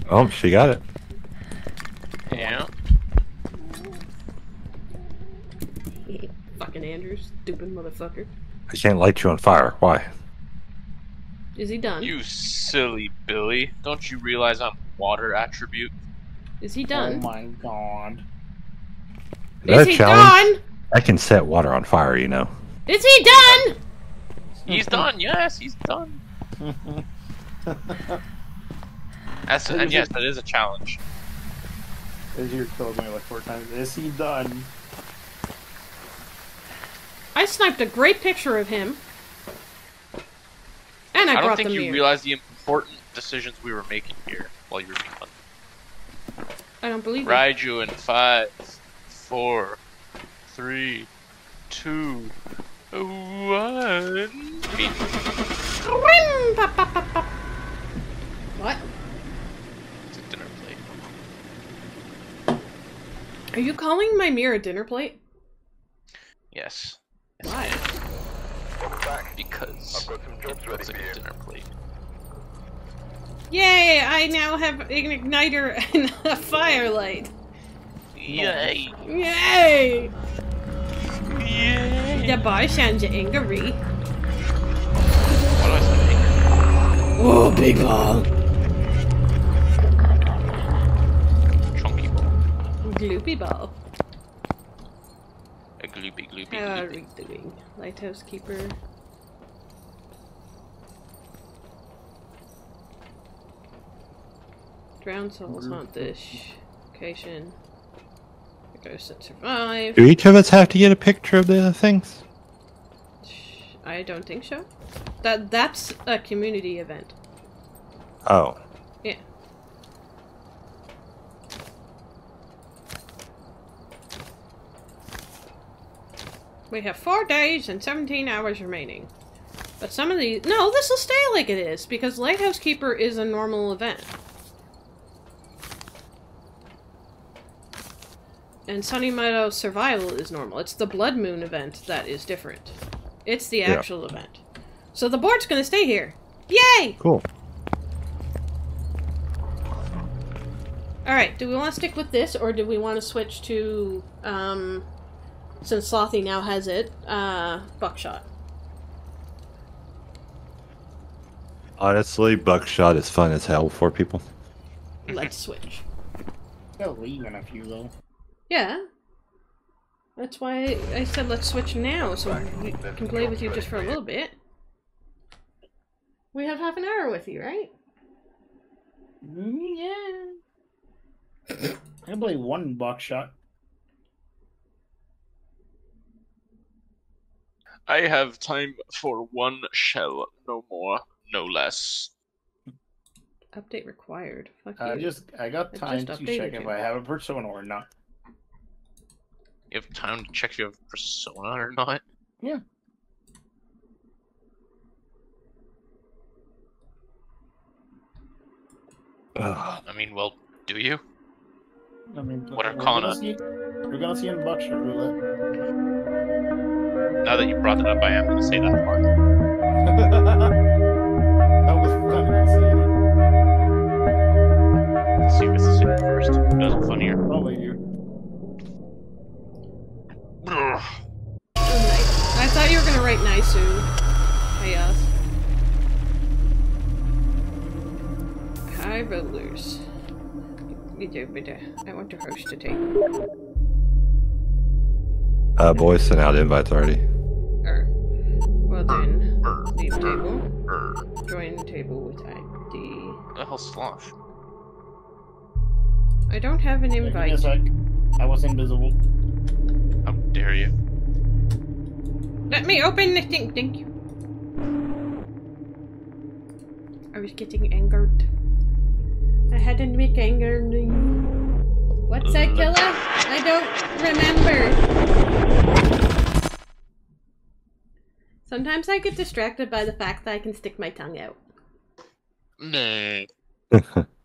Oh, she got it. Yeah. Fucking Andrew, stupid motherfucker. I can't light you on fire. Why? Is he done? You silly Billy. Don't you realize I'm water attribute? Is he done? Oh my god. Is that Is a he challenge? done? I can set water on fire, you know. Is he done? He's done. Yes, he's done. That's, and yes, that is a challenge. As you told me like four times. Is he done? I sniped a great picture of him. And I, got the need. I, don't think you realize the important decisions we were making here while you were gone. I don't believe Ride you. Raiju in five, four, three, two, one. What? It's a dinner plate. Are you calling my mirror a dinner plate? Yes. Yes Why? I am. Welcome back. Because I've got some jobs it ready looks for you. dinner plate. Yay! I now have an igniter and a firelight. Yay! Yay! Yay! The bar sounds angry. What do I say? Oh, big ball. Chunky ball. Gloopy ball. A gloopy gloopy How are gloopy. we ah, doing? Lighthouse keeper. Drowned souls haunt this location. The ghost that survived. Do each of us have to get a picture of the things? I don't think so. That that's a community event. Oh. Yeah. We have four days and 17 hours remaining. But some of these... No, this will stay like it is, because Lighthouse Keeper is a normal event. And Sunny Meadow Survival is normal. It's the Blood Moon event that is different. It's the Yeah. actual event. So the board's gonna stay here. Yay! Cool. Alright, do we want to stick with this, or do we want to switch to, um, since Slothy now has it, uh, Buckshot? Honestly, buckshot is fun as hell for people. Let's switch. They'll leave in a few though. Yeah. That's why I said let's switch now, so we can play with you just for a little bit. We have half an hour with you, right? Mm, yeah. I can play one buckshot. I have time for one shell, no more, no less. Update required. Fuck I you. just I got I time just to updated check if you. I have a persona or not. You have time to check if you have persona or not. Ugh. I mean, well, do you? I mean, What we're Arcana? gonna see- We're gonna see in buckshot roulette. Now that you brought that up, I am going to say that part. that was fun to see. Let's see Mississippi first. Who does it funnier? Probably you. Oh, nice. I thought you were gonna write Naisu. Chaos. Hi, rollers. Bitte, bitte. I want to host a table. Uh, boys sent out invites already. Er. Well then, Brr, leave table. brr. Join table with ID. What the hell's sloth? I don't have an Give me a invite. sec. I was invisible. How dare you? Let me open the thing. Thank you. I was getting angered. I had a big anger. What's that, killer? I don't remember. Sometimes I get distracted by the fact that I can stick my tongue out. Nah.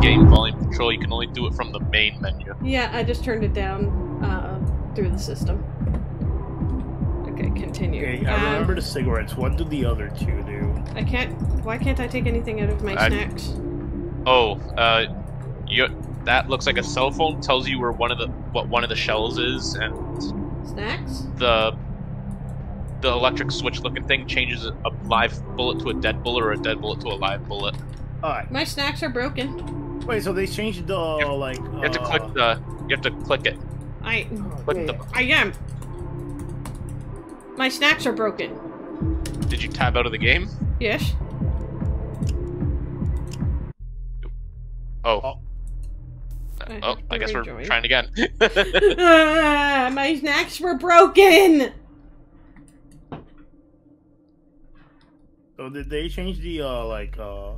for in-game volume control, you can only do it from the main menu. Yeah, I just turned it down uh, through the system. Okay, continue. Okay, I Um, remember the cigarettes. What do the other two do? I can't. Why can't I take anything out of my I- snacks? Oh, uh, you. That looks like a cell phone. Tells you where one of the what one of the shells is, and Snacks? the the electric switch looking thing changes a live bullet to a dead bullet or a dead bullet to a live bullet. Alright. My snacks are broken. Wait, so they changed the like. You have to uh, click the. You have to click it. I. Click yeah, the. I am. My snacks are broken. Did you tab out of the game? Yes. Oh. Oh. I Oh, I to guess we're rejoin. trying again. Ah, my snacks were broken. So did they change the uh like uh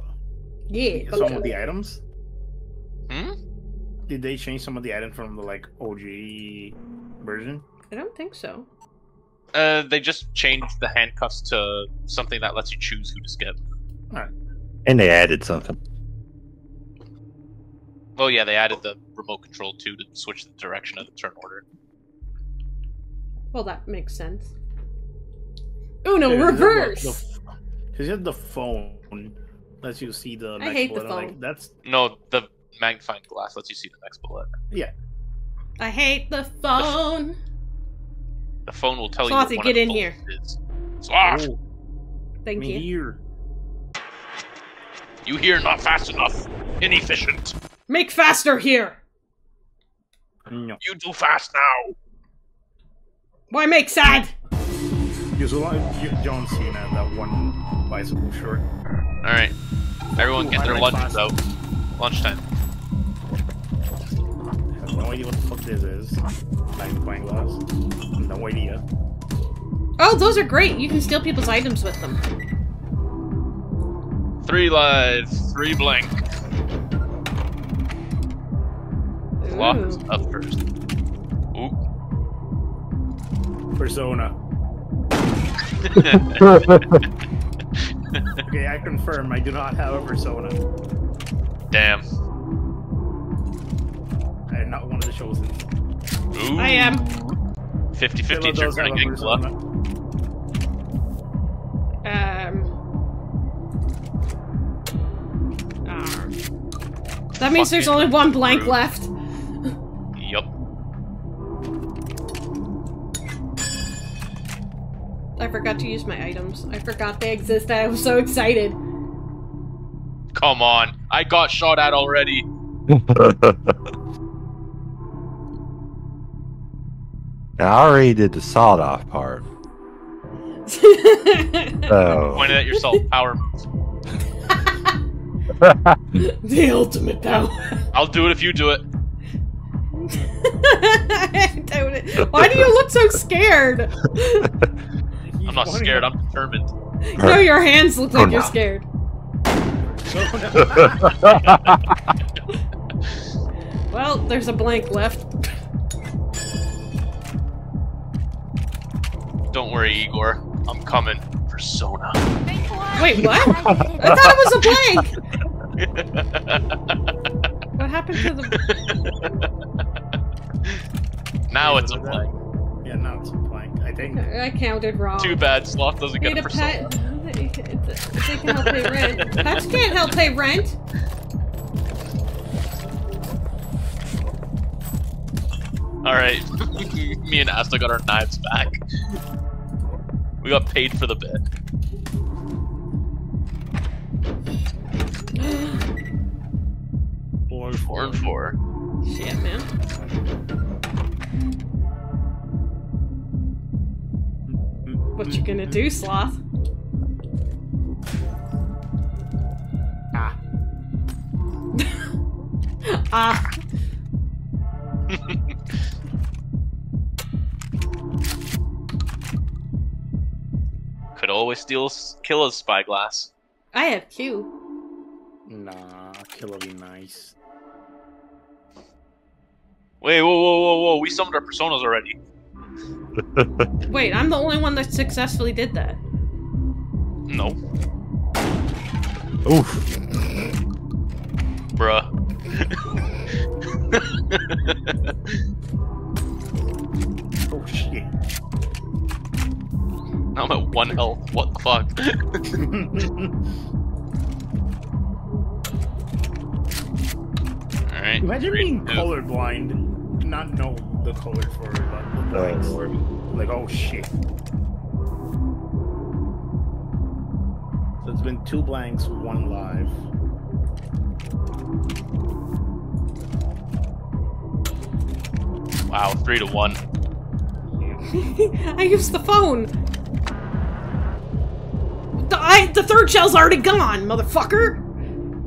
Yeah. some okay. of the items? Hmm? Did they change some of the items from the like OG version? I don't think so. Uh, they just changed the handcuffs to something that lets you choose who to skip. All right. And they added something. Oh yeah, they added the remote control too to switch the direction of the turn order. Well, that makes sense. Uno Yeah, 'cause you reverse. Cause you have the phone lets you see the. I next hate the bullet, and, Like, phone. that's No, the magnifying glass lets you see the next bullet. Yeah. I hate the phone. The phone will tell you Slothy, get of the in here. bullets is. Sloth! oh, Thank me you. here. You here not fast enough. Inefficient. Make faster here. No. You do fast now. Why make sad? Use a lot of John Cena, that one bicycle short. Alright. Everyone Ooh, get I their like lunches fast. out. Lunchtime. I have no idea what the fuck this is. Magnifying glass. No idea. Oh, those are great. You can steal people's items with them. Three lives, three blank. Lock is up first. Ooh. Persona. Okay, I confirm I do not have a persona. Damn. I am not one of the chosen. Ooh. I am. 50 50 Philo you're does gonna get persona. Um. ah. That means there's Fucking only one blank rude. left. Yup. I forgot to use my items. I forgot they existed. I was so excited. Come on. I got shot at already. Now, I already did the sawed off part. So, Pointed at yourself. Power move. the ultimate power. I'll do it if you do it. It. Why do you look so scared? I'm not scared. I'm determined. No, your hands look like Oh, you're scared. Well, there's a blank left. Don't worry, Igor. I'm coming. Persona. Wait, what? I thought it was a blank. What happened to the? now it's a blank. Yeah, now it's a blank. I think. I counted wrong. Too bad Sloth doesn't get Need a a persona. pet. They can help pay rent. Pets can't help pay rent. Alright. Me and Asta got our knives back. We got paid for the bit. Four, Four and four. Shit, man. What you gonna do, sloth? Ah. Ah. Could always steal, Killa's spyglass. I have two. Nah, Killa be nice. Wait, whoa, whoa, whoa, whoa! We summoned our personas already. Wait, I'm the only one that successfully did that. No, oof. bruh. Oh shit. Now I'm at one health. What the fuck? Alright. Imagine three, being two. colorblind, not know the color for the, the blanks. Like, oh shit. So it's been two blanks, one live. Wow, three to one. I used the phone. The, I, the third shell's already gone, motherfucker.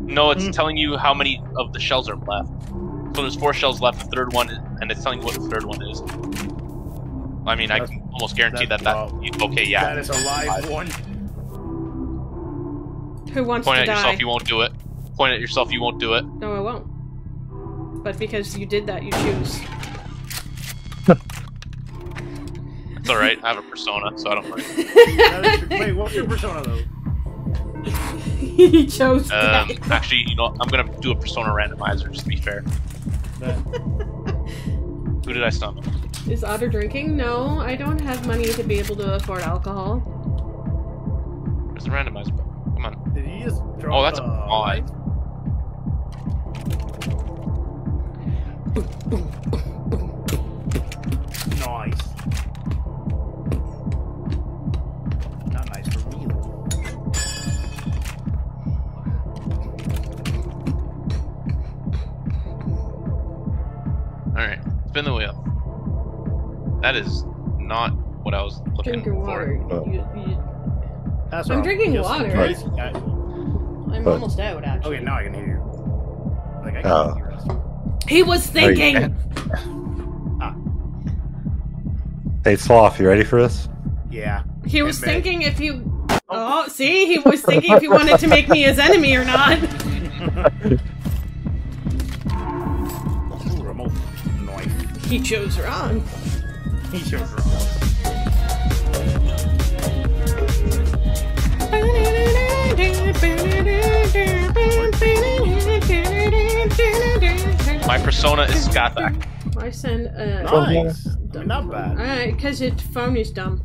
No, it's hmm. telling you how many of the shells are left. So there's four shells left. The third one, is, and it's telling you what the third one is. I mean, I can almost guarantee that that's- that. Okay, yeah. That is a live one. Who wants Point to at die? yourself. You won't do it. Point at yourself. You won't do it. No, I won't. But because you did that, you choose. It's all right. I have a persona, so I don't mind. That is- wait, what's your persona though? he chose Um, that. actually, you know. I'm gonna do a persona randomizer just to be fair. Who did I summon? Is Otter drinking? No, I don't have money to be able to afford alcohol. Where's the randomizer? button? Come on. did you just drop Oh, that's a the mod. That is not what I was looking Drinking for. water. Oh. You, you, That's I'm all. drinking Yes, water. yes, yeah. I'm But- almost out, oh, actually. Okay, now I can hear you. Like I can Oh. hear us. He was Are you- thinking. Ah. Hey, Sloth, you ready for this? Yeah. He was Hey, babe. thinking if you. Oh. oh, see, he was thinking if he wanted to make me his enemy or not. He chose wrong. He chose wrong. My persona is Scathach. I send uh. Nice. I mean, not bad. Alright, because its phone is dumb.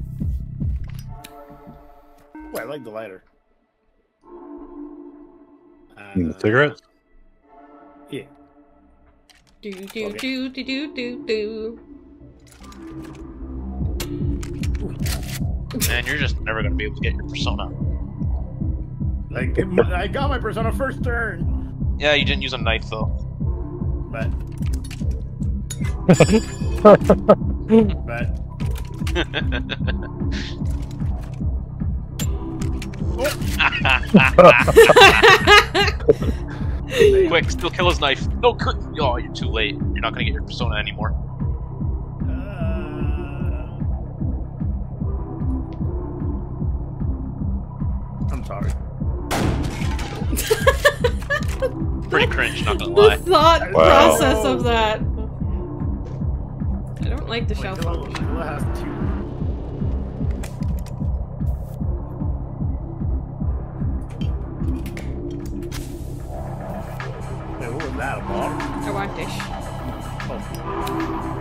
Ooh, I like the lighter. Uh, Cigarettes? Yeah. Do do Okay. do do do do do. Man, you're just never gonna be able to get your persona. Like I got my persona first turn, Yeah, you didn't use a knife though. but but Quick, still kill his knife. No, quick. Oh, you're too late. You're not gonna get your persona anymore. uh, I'm sorry. Pretty cringe, not gonna The thought Wow. process of that. I don't like the Wait, shell that? A bomb? I want dish. Oh.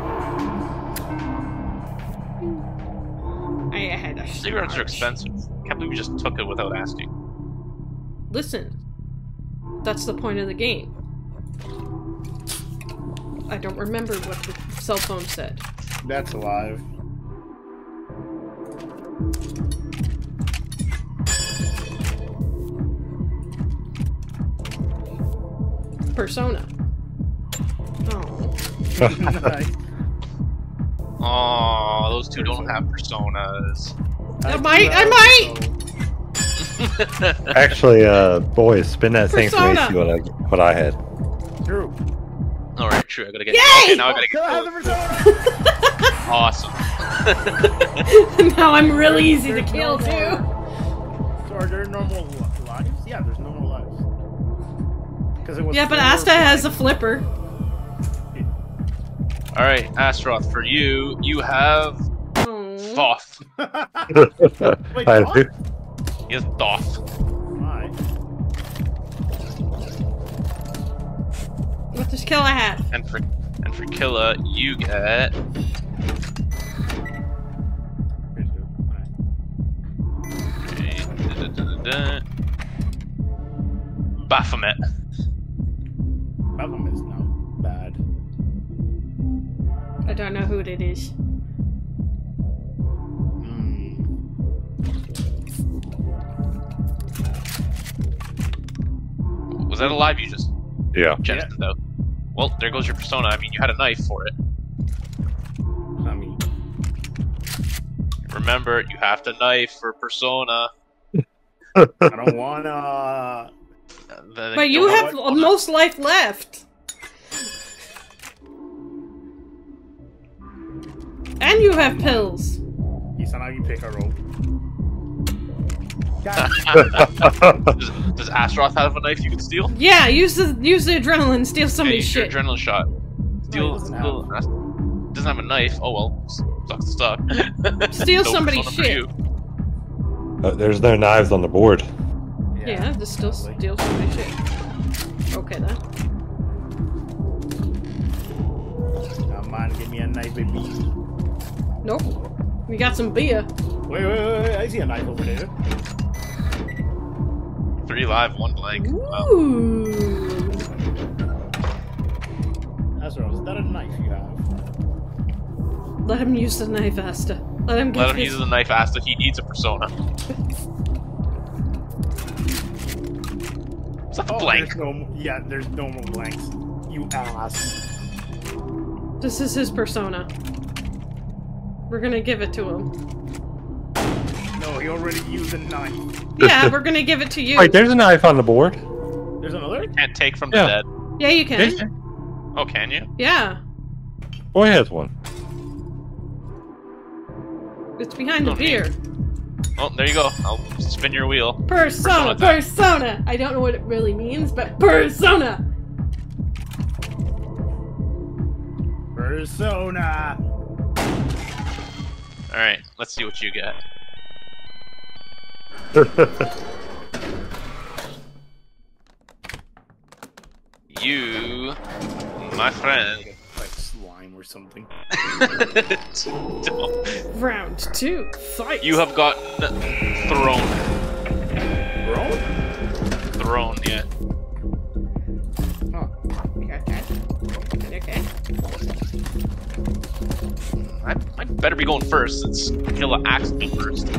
I had a Cigarettes are sandwich. expensive. Can't believe you just took it without asking. Listen, that's the point of the game. I don't remember what the cell phone said. That's alive. Persona. Oh. Oh, those two don't have personas. I might, I might! Actually, uh, boys, spin that thing for me. See what I what I had. True. All right, true. I gotta get. Yay! Okay, now I gotta Killa has get. the persona! Awesome. now I'm really easy to kill no too. So are there normal Because it was. Yeah, but four Asta has a flipper. All right, Astaroth, for you, you have. Thoth. Wait, I what? do. He has Thoth. My. What does Killa have? And for and for Killa, you get. Baphomet. Know who it is. Mm. Was that alive? You just Yeah. jettisoned out. Well, there goes your persona. I mean, you had a knife for it. I mean, Remember, you have to knife for persona. I don't wanna. But you have what- most life left. And you have pills. Izanagi pick a rope. does, does Astaroth have a knife you can steal? Yeah, use the use the adrenaline, steal Okay, somebody's use shit. adrenaline shot. Steal. doesn't steal Ast- doesn't have a knife. Oh well, sucks to suck. Steal No somebody's persona shit. Uh, there's no knives on the board. Yeah, just still steal somebody's shit. Okay then. Come on, give me a knife, baby. Nope. We got some beer. Wait, wait, wait, wait. I see a knife over there. Three live, one blank. Ooh. That's right. Is that a knife you have? Let him use the knife, Asta. Let him get Let him his... use the knife. Asked if he needs a persona. Is that the Oh, blank? There's no, yeah, there's no more blanks. You ass. This is his persona. We're gonna give it to him. No, he already used a knife. Yeah, we're gonna give it to you. Wait, there's a knife on the board. There's another? Can't take from the Yeah. dead. Yeah, you can. Oh, can you? Yeah. Boy has one. It's behind the Oh, beer. Oh, there you go. I'll spin your wheel. Persona, Persona persona. I don't know what it really means, but persona. Persona. All right, let's see what you get. You, my friend. Like slime or something. Round two, fight. you have gotten thrown. Bro? Thrown, yeah. I, I better be going first since Killa asked me first.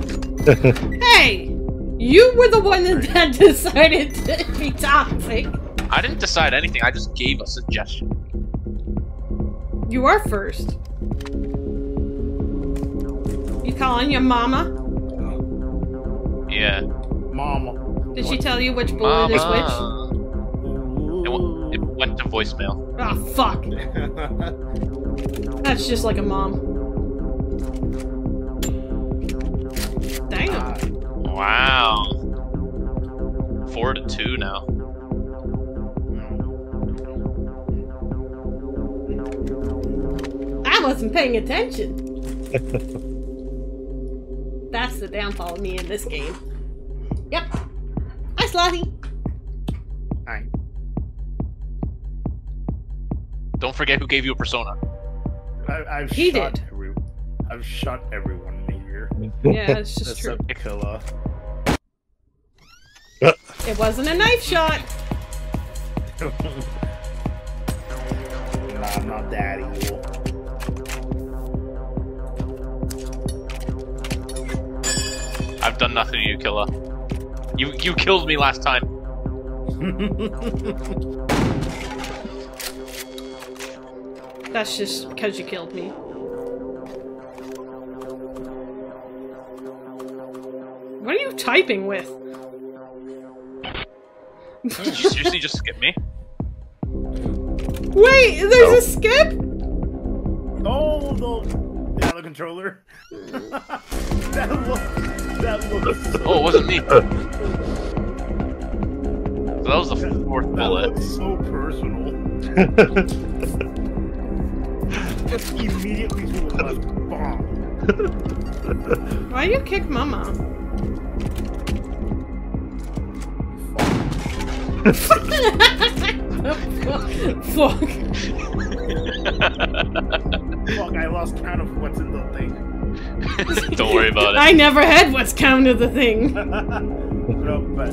Hey, you were the one that decided to be toxic. I didn't decide anything. I just gave a suggestion. You are first. You calling your mama? Yeah. Mama. Did she tell you which bullet is which? It, it went to voicemail. Ah, fuck. That's just like a mom. Damn. Wow. Four to two now. I wasn't paying attention. That's the downfall of me in this game. Yep. Hi, Slothy. Don't forget who gave you a persona. I, I've He shot did. Every, I've shot everyone in here. Yeah, it's just true. Except Killa. It wasn't a knife shot. Nah, I'm not that evil. I've done nothing to you, Killa. You you killed me last time. That's just because you killed me. What are you typing with? Did you seriously just skip me? Wait, there's a skip? Oh, the, yeah, the controller. that look, that looks. So, Oh, it wasn't me. So that was the fourth that bullet. looks so personal. Just immediately to the left. Bomb. Why you kick Mama? Fuck. Fuck, I lost count of what's in the thing. Don't worry about it. I never had what's count of the thing. no, but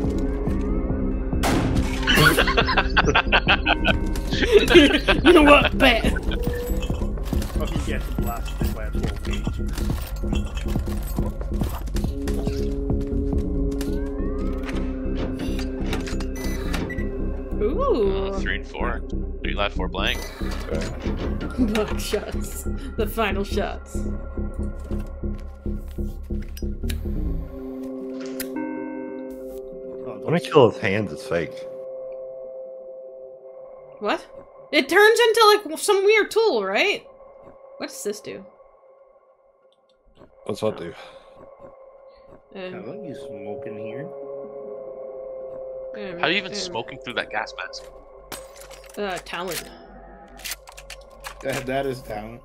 you know what? Bet. Fucking gets blasted by a 12 gauge. Ooh. Three and four. Three left, four blank. Buck shots. The final shots. Oh, When I kill his hands, it's fake. What? It turns into like some weird tool, right? What does this do? What's that do? How Um, about you smoke in here? um, How are you even um, smoking through that gas mask? Uh, talent. That, that is talent.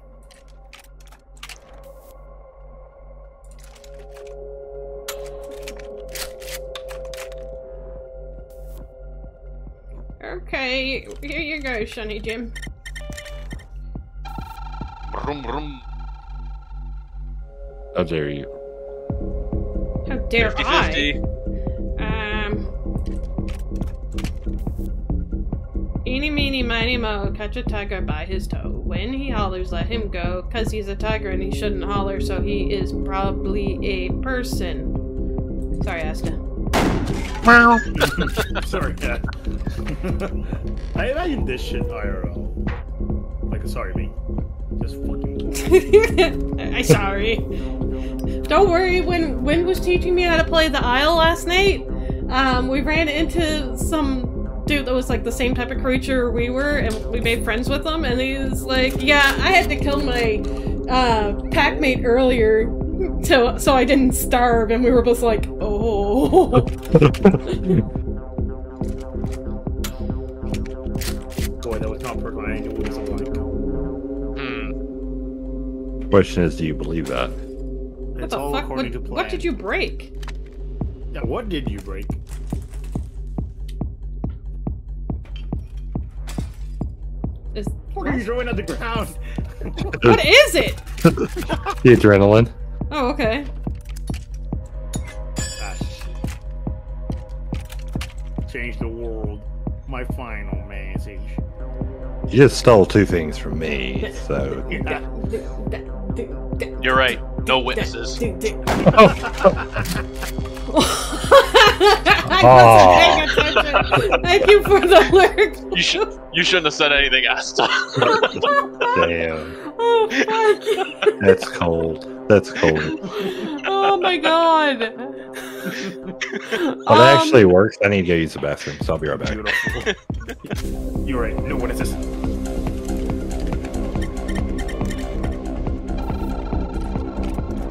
Okay, here you go, Shunny Jim. Vroom, vroom. How dare you? How dare 50 I? 50. Um. Eeny, meeny, miny, mo, catch a tiger by his toe. When he hollers, let him go, cause he's a tiger and he shouldn't holler, so he is probably a person. Sorry, Asta. sorry, Cat. I imagine this shit IRL. Like, sorry, me. Just fucking. I sorry. Don't worry. When Wind was teaching me how to play the Isle last night, um, we ran into some dude that was like the same type of creature we were, and we made friends with him. And he was like, "Yeah, I had to kill my uh, packmate earlier." So, so I didn't starve, and we were both like, "Oh, Boy, that was not perk on any what was it like? Hmm. Question is, do you believe that? what It's the all fuck? according What, to plan. what did you break?" Yeah, what did you break? Is, What are you throwing on the ground? what is it? The adrenaline. Oh, okay. Ah. Change the world. My final message. You just stole two things from me, so. Yeah. You're right. No witnesses. I Aw. wasn't paying attention. Thank you for the alert. You should. You shouldn't have said anything, Asta. Damn. Oh fuck! That's cold. That's cold. Oh my god! Well, Um, that actually works. I need to go use the bathroom, so I'll be right back. Beautiful. You're right. No, what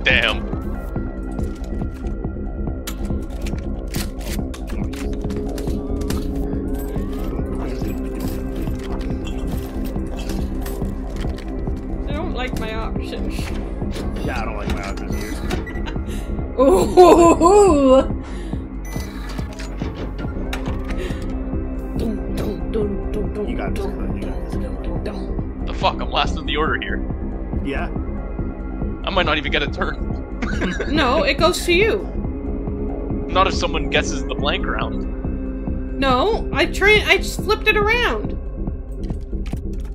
Damn. I don't like my options. Yeah, I don't like my options here. Ooh! You got this. You got this. dun, dun. The fuck? I'm last in the order here. Yeah. I might not even get a turn. No, it goes to you. Not if someone guesses the blank round. No, I train. I just flipped it around.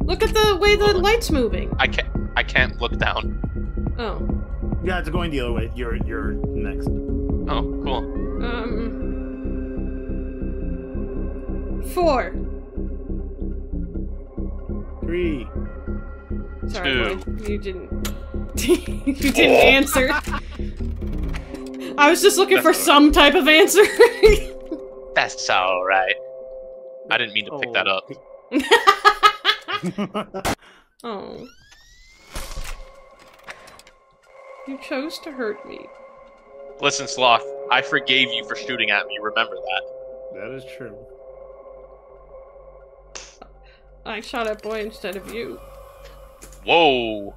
Look at the way the light's moving. I can't. I can't look down. Oh, Yeah, it's going the other way. You're you're next. Oh, cool. um, four. Three. Sorry, Two. boy. you didn't. You didn't answer. I was just looking for That's some type of answer. That's all right. I didn't mean to pick that up. oh. You chose to hurt me. Listen, Sloth. I forgave you for shooting at me. Remember that. that is true. I shot at boy instead of you. Whoa.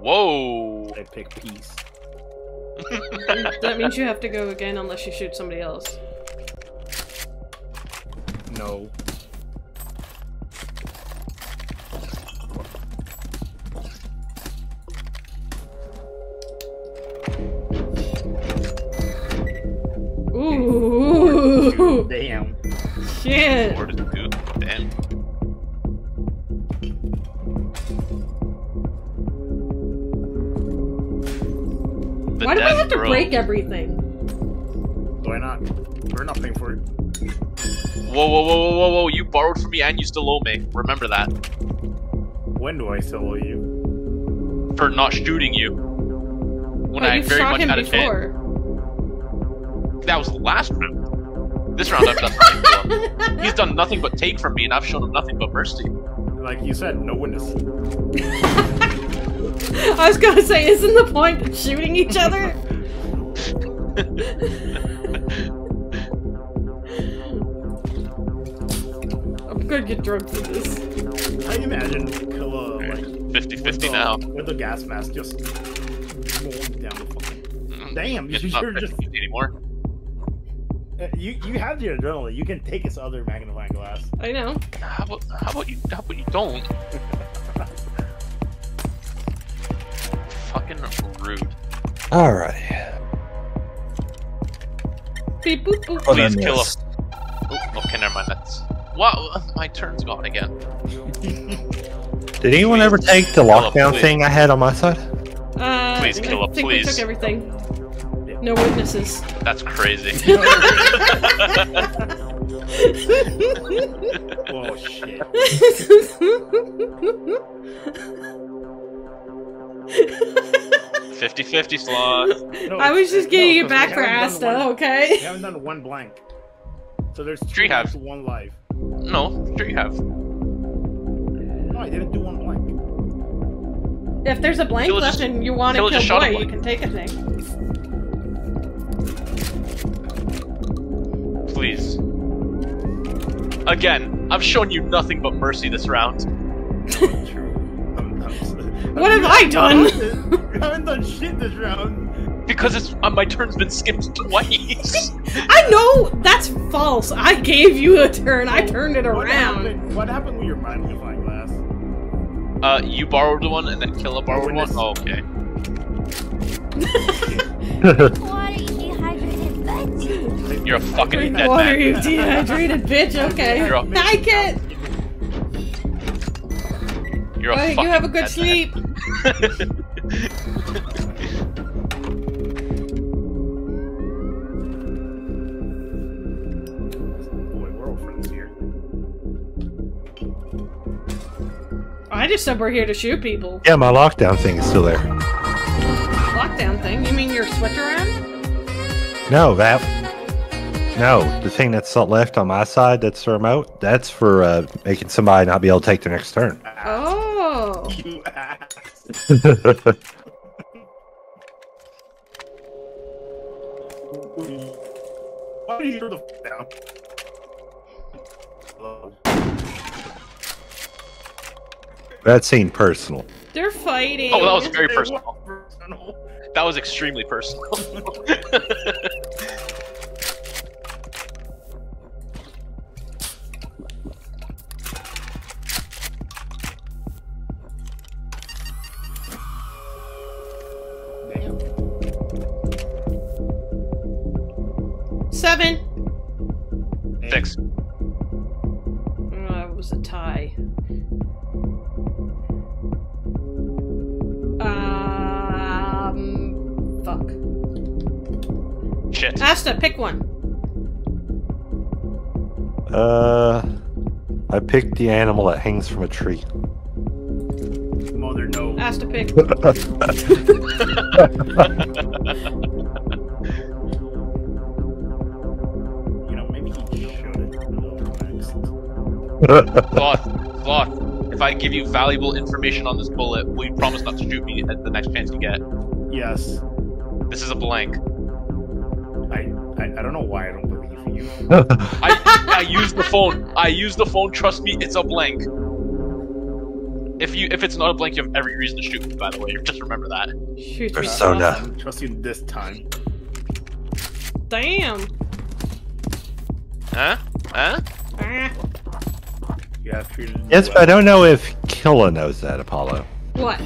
Whoa. I pick peace. that means you have to go again unless you shoot somebody else. No. Ooh, Damn. shit. Four to two. Damn. Why do I have to row. break everything? Why not? We're not paying for it. Whoa, whoa, whoa, whoa, whoa, whoa! You borrowed from me and you still owe me. Remember that When do I still owe you? for not shooting you. When But I you've very shot much him had a chance. before. That was the last round. This round I've done nothing for. He's done nothing but take from me, and I've shown him nothing but mercy. Like you said, no witness. I was gonna say, isn't the point of shooting each other? I'm gonna get drunk for this. I imagine Killa like 50-50 now. with the gas mask just rolling down the fucking. Mm, Damn, It's you're just anymore. uh, you you have the adrenaline. You can take his other magnifying glass. I know. How about, how about you? How about you don't? Fucking rude. Alright. Beep boop boop. Well, Please then, kill yes. him. Oh, okay, never mind. That's wow. My turn's gone again. Did anyone ever take the lockdown please. thing I had on my side? Uh, Please kill I him, think we please. took everything. No witnesses. That's crazy. oh shit! 50-50 sloth. No, I was just getting no, it 'cause we back for haven't done Asta, one- We haven't done one blank. So there's two Tree have. one life. No, sure you have. No, I didn't do one blank. If there's a blank Killa left just- and you want to Killa kill just shot a boy, you can take a thing. Please. Again, I've shown you nothing but mercy this round. True. I'm- I'm- What have I done? I haven't done shit this round. Because it's uh, my turn's been skipped twice. I know that's false. I gave you a turn. I turned it What around. happened, what happened with your magnifying glass? uh, you borrowed one and then Killa borrowed one? Oh, okay. Water, you dehydrated bitch. You're a fucking dead water, man. you dehydrated bitch. Okay. You're a- I can't. You're a Alright, fucking you have a good sleep. man. Boy, we're all friends here. I just said we're here to shoot people. yeah, my lockdown thing is still there. Lockdown thing? You mean your switch around? No, that. No, the thing that's left on my side that's the remote, that's for uh, making somebody not be able to take their next turn. Oh. You ass. Why do you hear the f- down? Hello. that seemed personal. They're fighting. Oh, that was very personal. personal. That was extremely personal. Shit. Pick one. Uh, I picked the animal that hangs from a tree. Mother, no. Asta, pick. You know, maybe he shouldn't go. Sloth, Sloth, if I give you valuable information on this bullet, will you promise not to shoot me at the next chance you get? Yes. This is a blank. I, I I don't know why I don't believe you. I, I use the phone. I use the phone. Trust me, it's a blank. If you if it's not a blank, you have every reason to shoot me. By the way, just remember that. Shoot. Persona. I'm trusting this time. Damn. Huh? Huh? Ah. You have treated me Yes, well. but I don't know if Killa knows that, Apollo. What?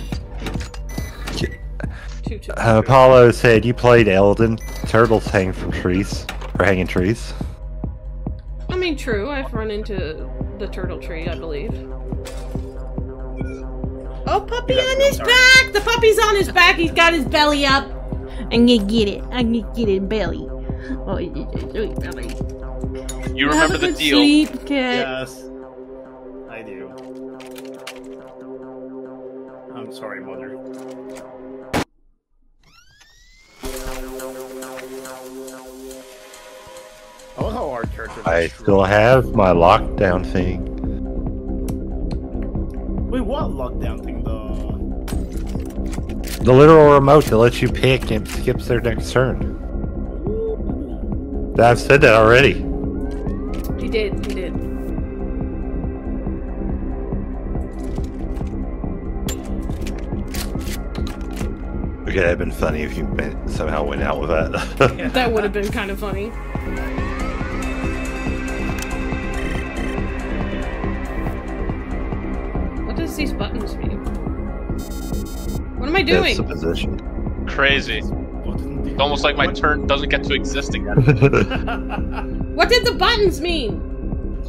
Two, two. Uh, Apollo said you played Elden. Turtles hang from trees. Or hanging trees. I mean, true. I've run into the turtle tree, I believe. Oh, puppy on his sorry. back! The puppy's on his back. He's got his belly up. I'm gonna get it. I'm gonna get it, belly. Oh, it's a sweet belly. You Have remember a the deal. Sleep, cat. Yes. I do. I'm sorry, mother. I love how our characters. I still have my lockdown thing. Wait, what lockdown thing? though? The literal remote that lets you pick and skips their next turn. I've said that already. You did. You did. Okay, would have been funny if you somehow went out with that. That would have been kind of funny. What does these buttons mean? What am I doing? That's the position. Crazy. It's almost like my turn doesn't get to exist again. What did the buttons mean?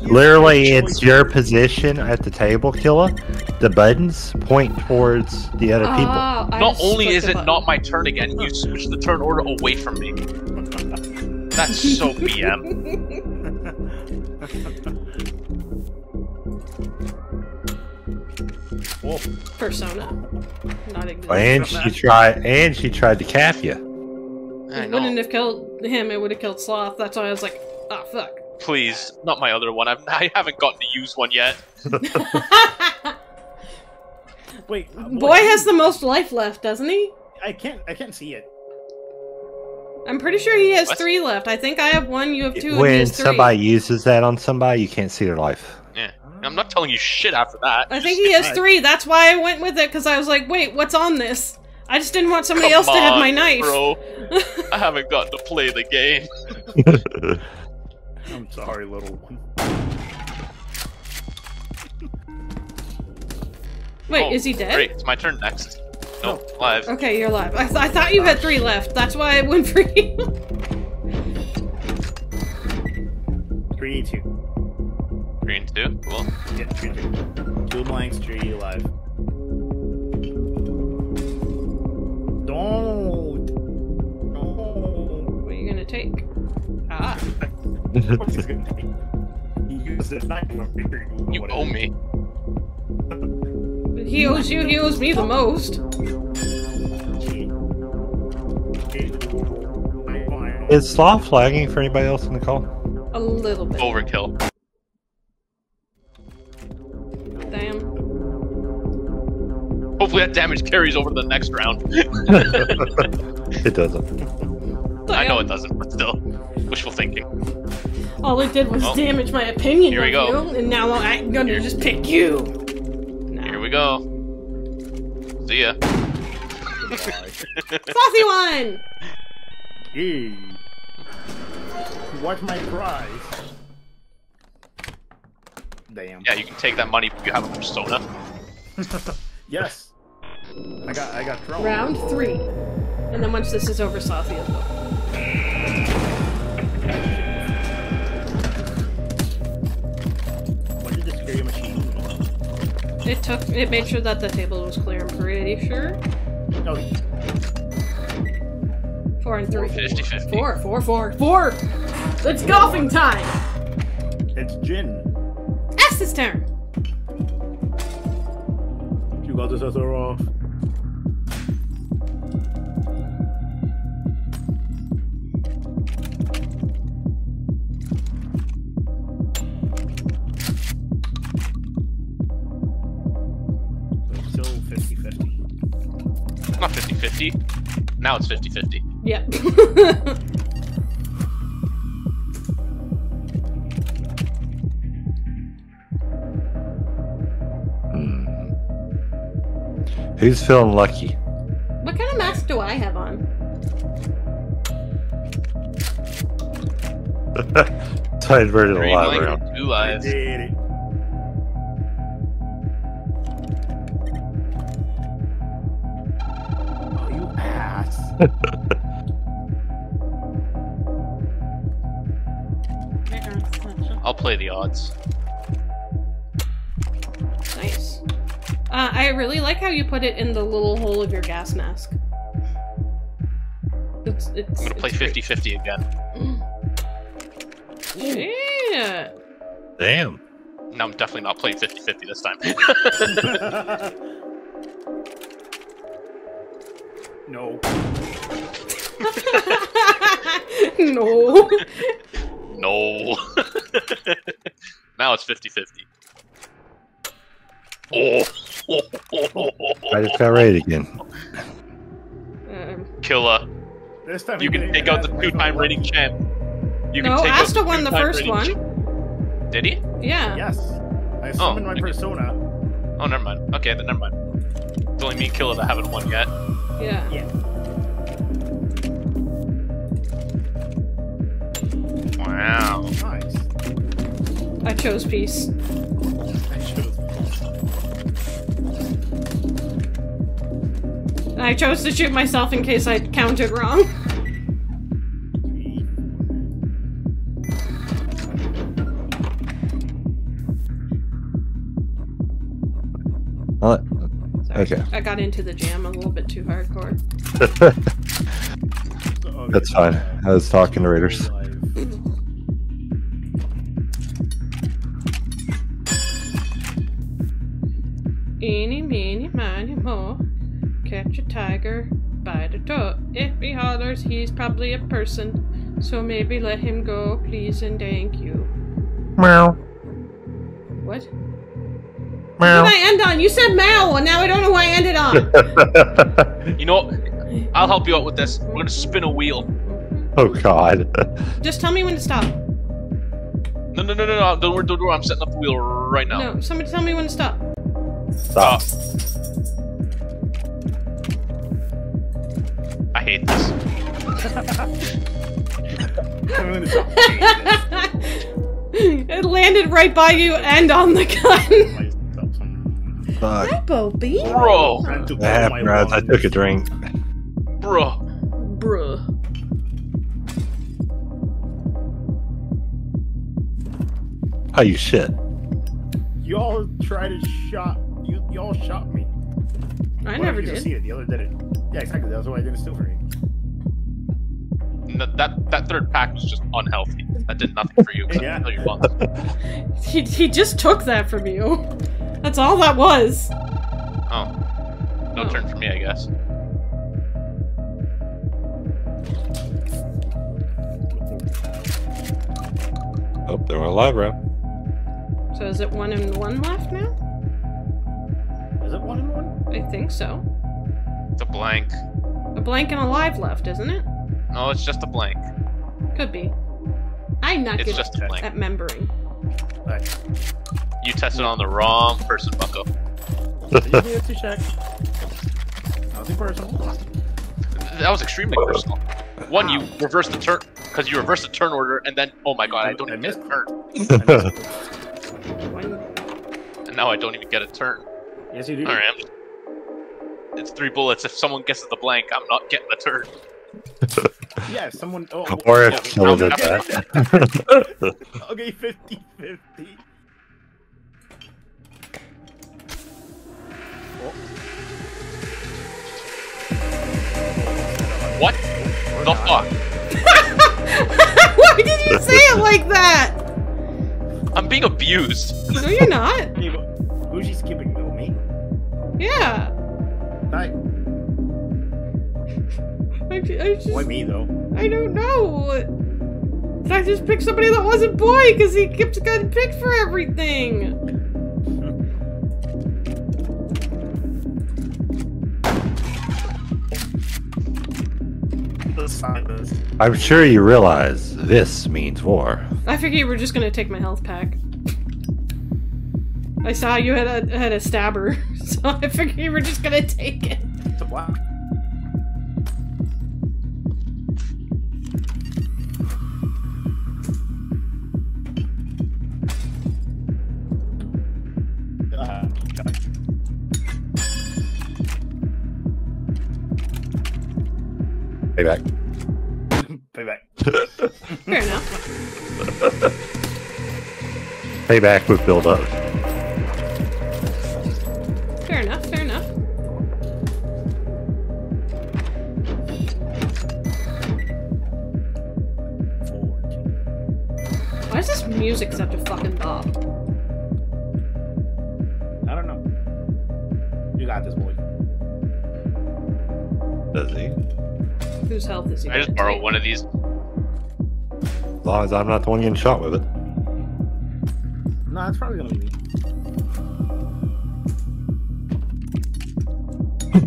Literally, it's your position at the table, Killa. The buttons point towards the other people. Oh, I Not only is it button. not my turn again, you switched the turn order away from me. That's so BM. Whoa. Persona. Not not. And she tried. And she tried to cap you. I It know. wouldn't have killed him, it would have killed Sloth. That's why I was like, oh, fuck. Please, not my other one. I've, I haven't gotten to use one yet. Wait, uh, Boy has the most life left, doesn't he? I can't. I can't see it. I'm pretty sure he has What? three left. I think I have one, you have two, and he When has three. somebody uses that on somebody, you can't see their life. Yeah, I'm not telling you shit after that. I think he has three. That's why I went with it, because I was like, wait, what's on this? I just didn't want somebody else to have my knife. bro. I haven't gotten to play the game. I'm sorry, little one. Wait, Oh, is he dead? Great, it's my turn next. Nope, Oh. live. Okay, you're alive. I, th- I thought you had three left. That's why I went for you. Three two. Green two. Cool. Yeah, three two. Two blanks, three alive. Don't. Don't. What are you gonna take? Ah. What's this gonna be? He used it. Not even figuring You what owe me. He owes you, he owes me the most. Is Sloth flagging for anybody else in the call? A little bit. Overkill. Damn. Hopefully that damage carries over to the next round. It doesn't. I know it doesn't, but still. Wishful thinking. All it did was Well, damage my opinion here we of go. you, and now I'm gonna just pick you. Here we go. See ya. Saucy one! Hey. Watch my prize. Damn. Yeah, you can take that money if you have a persona. Yes. I got. I got thrown. Round three. And then once this is over, Saucy as well. It took, it made sure that the table was clear, I'm pretty sure. Oh, four and three. 50-50. Four, four, four, four! It's golfing time! it's Jin. S's turn! You got the scissor off. Not 50 50. Now it's 50 50. Yep. Hmm. Who's feeling lucky? what kind of mask do I have on? Tied version Three alive blank, round. two lives. Ass. I'll play the odds. Nice. Uh, I really like how you put it in the little hole of your gas mask. It's, it's, I'm gonna play it's 50 50 again. great. Yeah. Damn. No, I'm definitely not playing 50 50 this time. no. no. no. now it's 50 50. Oh. I just got raid again. Um, Killa. This time You can take out the two time phone. rating champ. You no, can take out Asta won the first one. champ. Did he? Yeah. Yes. I Oh, summoned my okay. persona. Oh, never mind. Okay, then never mind. It's only me and Killa that haven't won yet. Yeah. Yeah. Wow. Nice. I chose peace. I chose. I chose to shoot myself in case I counted wrong. Okay. I got into the jam a little bit too hardcore. Okay. That's fine. I was talking to Raiders. Eeny, meeny, miny, mo. catch a tiger by the toe. If he hollers, he's probably a person. So maybe let him go, please and thank you. Meow. What? Meow. What did I end on? You said Mal, and now I don't know who I ended on. You know, what? I'll help you out with this. We're gonna spin a wheel. oh God. Just tell me when to stop. No, no, no, no, no. Don't worry, don't worry. I'm setting up the wheel right now. No, somebody tell me when to stop. Stop. I hate this. it landed right by you and on the gun. Fuck. Bobby. Bro, That happened as I took a drink. bro. Bruh. How you shit? Y'all tried to shot. You y'all shot me. I One never of you did. See it. The other did it. Yeah, exactly. That's why I didn't steal from you. N- That that third pack was just unhealthy. That did nothing for you. Yeah. fill your. He, he just took that from you. That's all that was. Oh, no Oh. turn for me, I guess. Oh, there they're alive, bro. So is it one and one left now? Is it one and one? I think so. It's a blank. A blank and a live left, isn't it? No, it's just a blank. Could be. I'm not It's good just a blank. at membering. Alright. You tested on the wrong person, Bucko. You need to check. Nothing personal. That was extremely personal. One, you reversed the turn because you reversed the turn order, and then oh my god, I don't I even get a missed turn, When... and now I don't even get a turn. Yes, you do. All right, I'm- it's three bullets. If someone guesses the blank, I'm not getting a turn. Yeah, someone. Oh, Or if okay. someone did that. okay, 50 50. What the fuck? Why did you say it like that? I'm being abused. No, you're not. Hey, but who's she skipping though? Me? Yeah. Hi. I, I just, Why me though? I don't know. Did I just pick somebody that wasn't boy because he kept getting picked for everything? I'm sure you realize this means war. I figured you were just gonna take my health pack. I saw you had a had a stabber, so I figured you were just gonna take it. It's a black. Payback. Payback. Fair enough. Payback with build up. Fair enough. Fair enough. Why is this music such a fucking bop? I don't know. You got this, boy. Does he? Whose health is he? I just gonna take? one of these. As long as I'm not the one getting shot with it. No, it's probably gonna be me.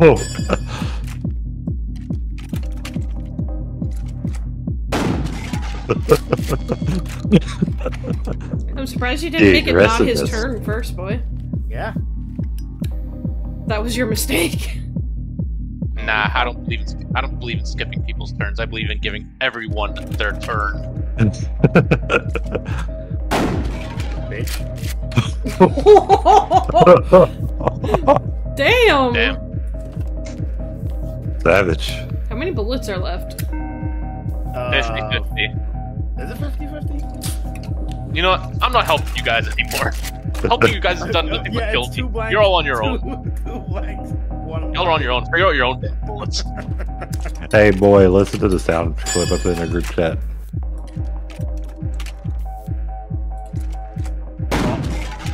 Oh. I'm surprised you didn't make it not his turn first, boy. Yeah. That was your mistake. Nah, I don't believe in, I don't believe in skipping people's turns. I believe in giving everyone their turn. Bitch. Damn. Damn. Savage. How many bullets are left? Uh, 50-50. Is it 50 50? You know what? I'm not helping you guys anymore. Helping you guys has done nothing but yeah, kill it's two you. blanks. You're all on your own. Two, two blanks. One Y'all are on your own. Figure out your own bullets. Hey boy, listen to the sound clip I put in the group chat.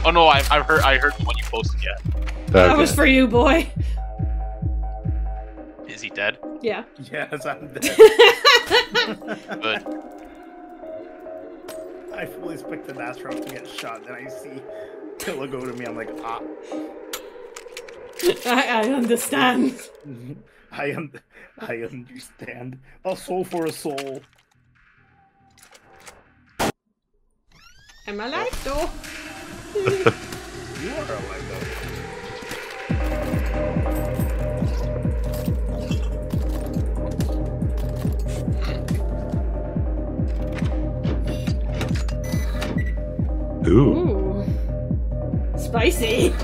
Oh no, I, I've heard I heard the one you posted yet. That was for you, boy. Is he dead? Yeah. Yes, I'm dead. Good. I fully expected Astaroth to get shot, then I see Killa go to me. I'm like, ah. I, I understand. I un- I understand. A soul for a soul. Am I alive though? You are alive though. Ooh. Ooh. Spicy.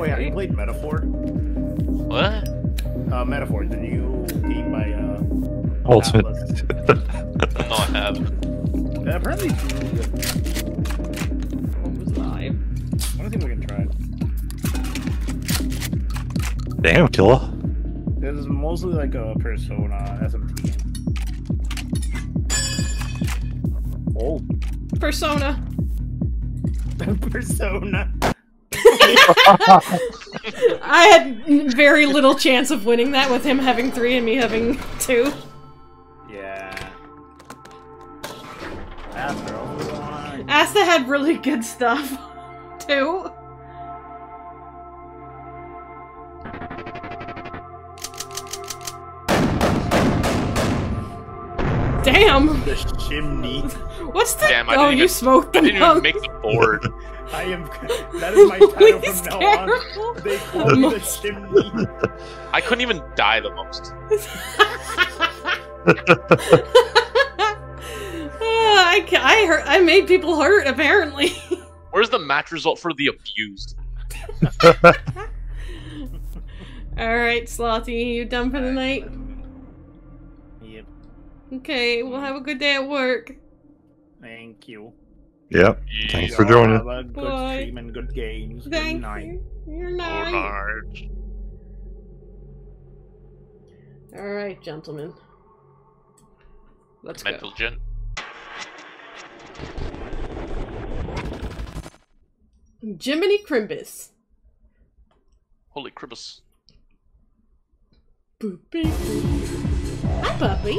Boy, have you played Metaphor? What? Uh, Metaphor, the new game by uh. Ultimate. No, I have. Uh, apparently, it's really good. What was live? I don't think we can try it. Damn, Killa. This is mostly like a Persona SMT game. Oh, Persona. Persona. I had very little chance of winning that with him having three and me having two. Yeah. Astro. Asta had really good stuff, too. Damn! The chimney. What's the? Damn, I oh, didn't you even- smoked I didn't even make the board. I am. That is my title Please, from now on. They call me the chimney. I couldn't even die the most. Ah, I, I hurt. I made people hurt. Apparently. Where's the match result for the abused? All right, Slothy, you done for the night? Yep. Okay, well, have a good day at work. Thank you. Yep. Thanks for Y'all joining. Have a good Bye. stream and good games. Good Thank night. you. You're Oh, nice. Alright. Gentlemen. Let's go. Mental gent. Jiminy Crimbus. Holy cribbus. Boopy boop. Hi, puppy.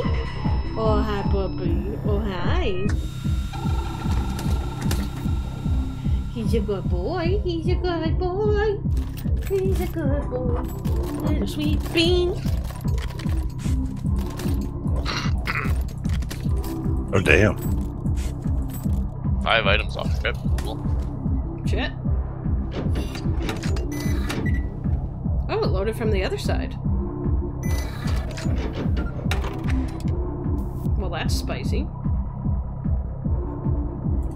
Oh, hi, puppy. Oh, hi. He's a good boy. He's a good boy. He's a good boy. Little sweet bean. Oh, damn. Five items off trip. Cool. Shit. Oh, it loaded from the other side. Well, that's spicy.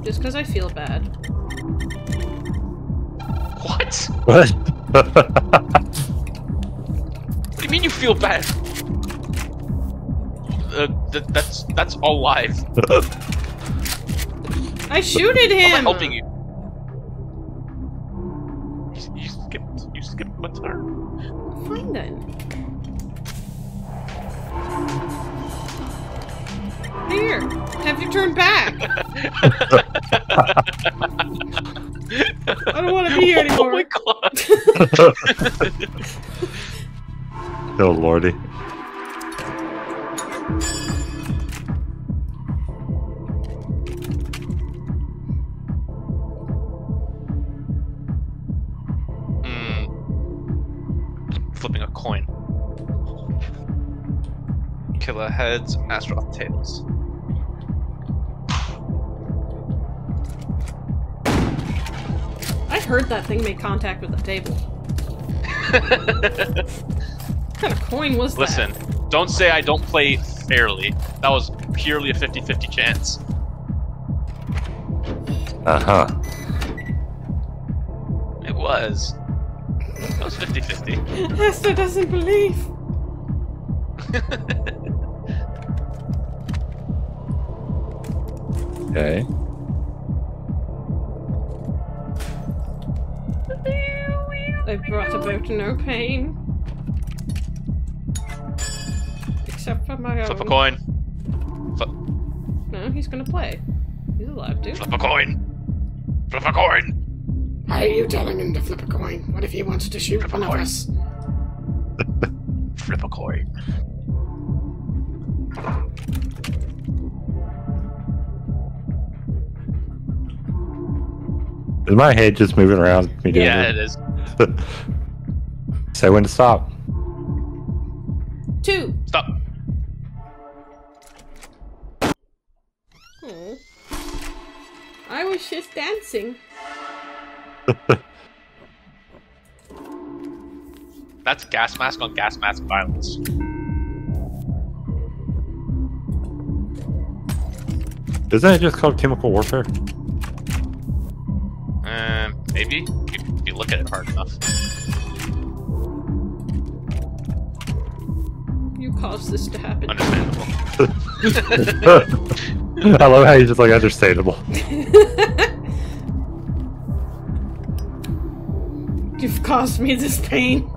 Just because I feel bad. What? What? What do you mean you feel bad? Uh, th- that's that's all live. I shooted How am I him! helping you? You, oh, lordy. Hmm. Flipping a coin. Killa heads, Astaroth tails. Heard that thing make contact with the table. What kind of coin was Listen, don't say I don't play fairly. That was purely a 50-50 chance. Uh huh. It was. That was 50-50. Hester doesn't believe. Okay. They brought about no pain. Except for my own. Flip a coin. Flip, No, he's gonna play. He's allowed to. flip a coin. Flip a coin. Why are you telling him to flip a coin? What if he wants to shoot Flip a one of coin. us? Flip a coin. Is my head just moving around? Me doing Yeah, it this? is. Say when to stop. Two. Stop. Oh. I was just dancing. That's gas mask on gas mask violence. Isn't it just called chemical warfare? Um, maybe if you, look at it hard enough. You caused this to happen. Understandable. I love how you just like understandable. You've caused me this pain.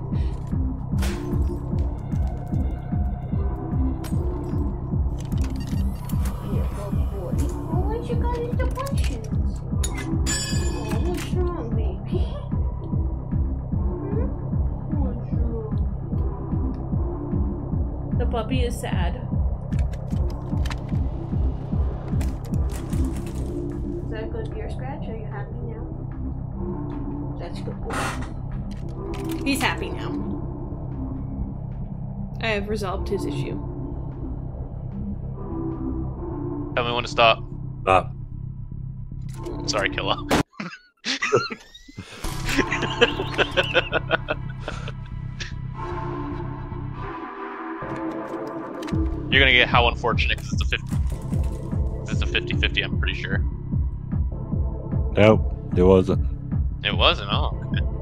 The puppy is sad. Is that a good ear scratch? Are you happy now? That's good boy. He's happy now. I have resolved his issue. Tell me when to stop. Stop. Sorry, Killa. You're gonna get how unfortunate because it's a 50. It's a 50 50, I'm pretty sure. Nope, it wasn't. It wasn't? Oh, okay.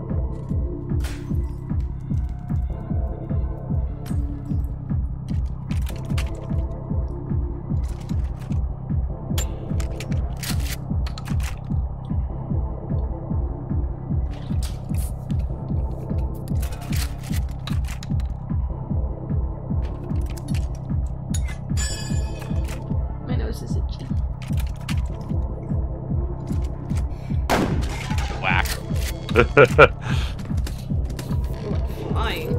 Flying.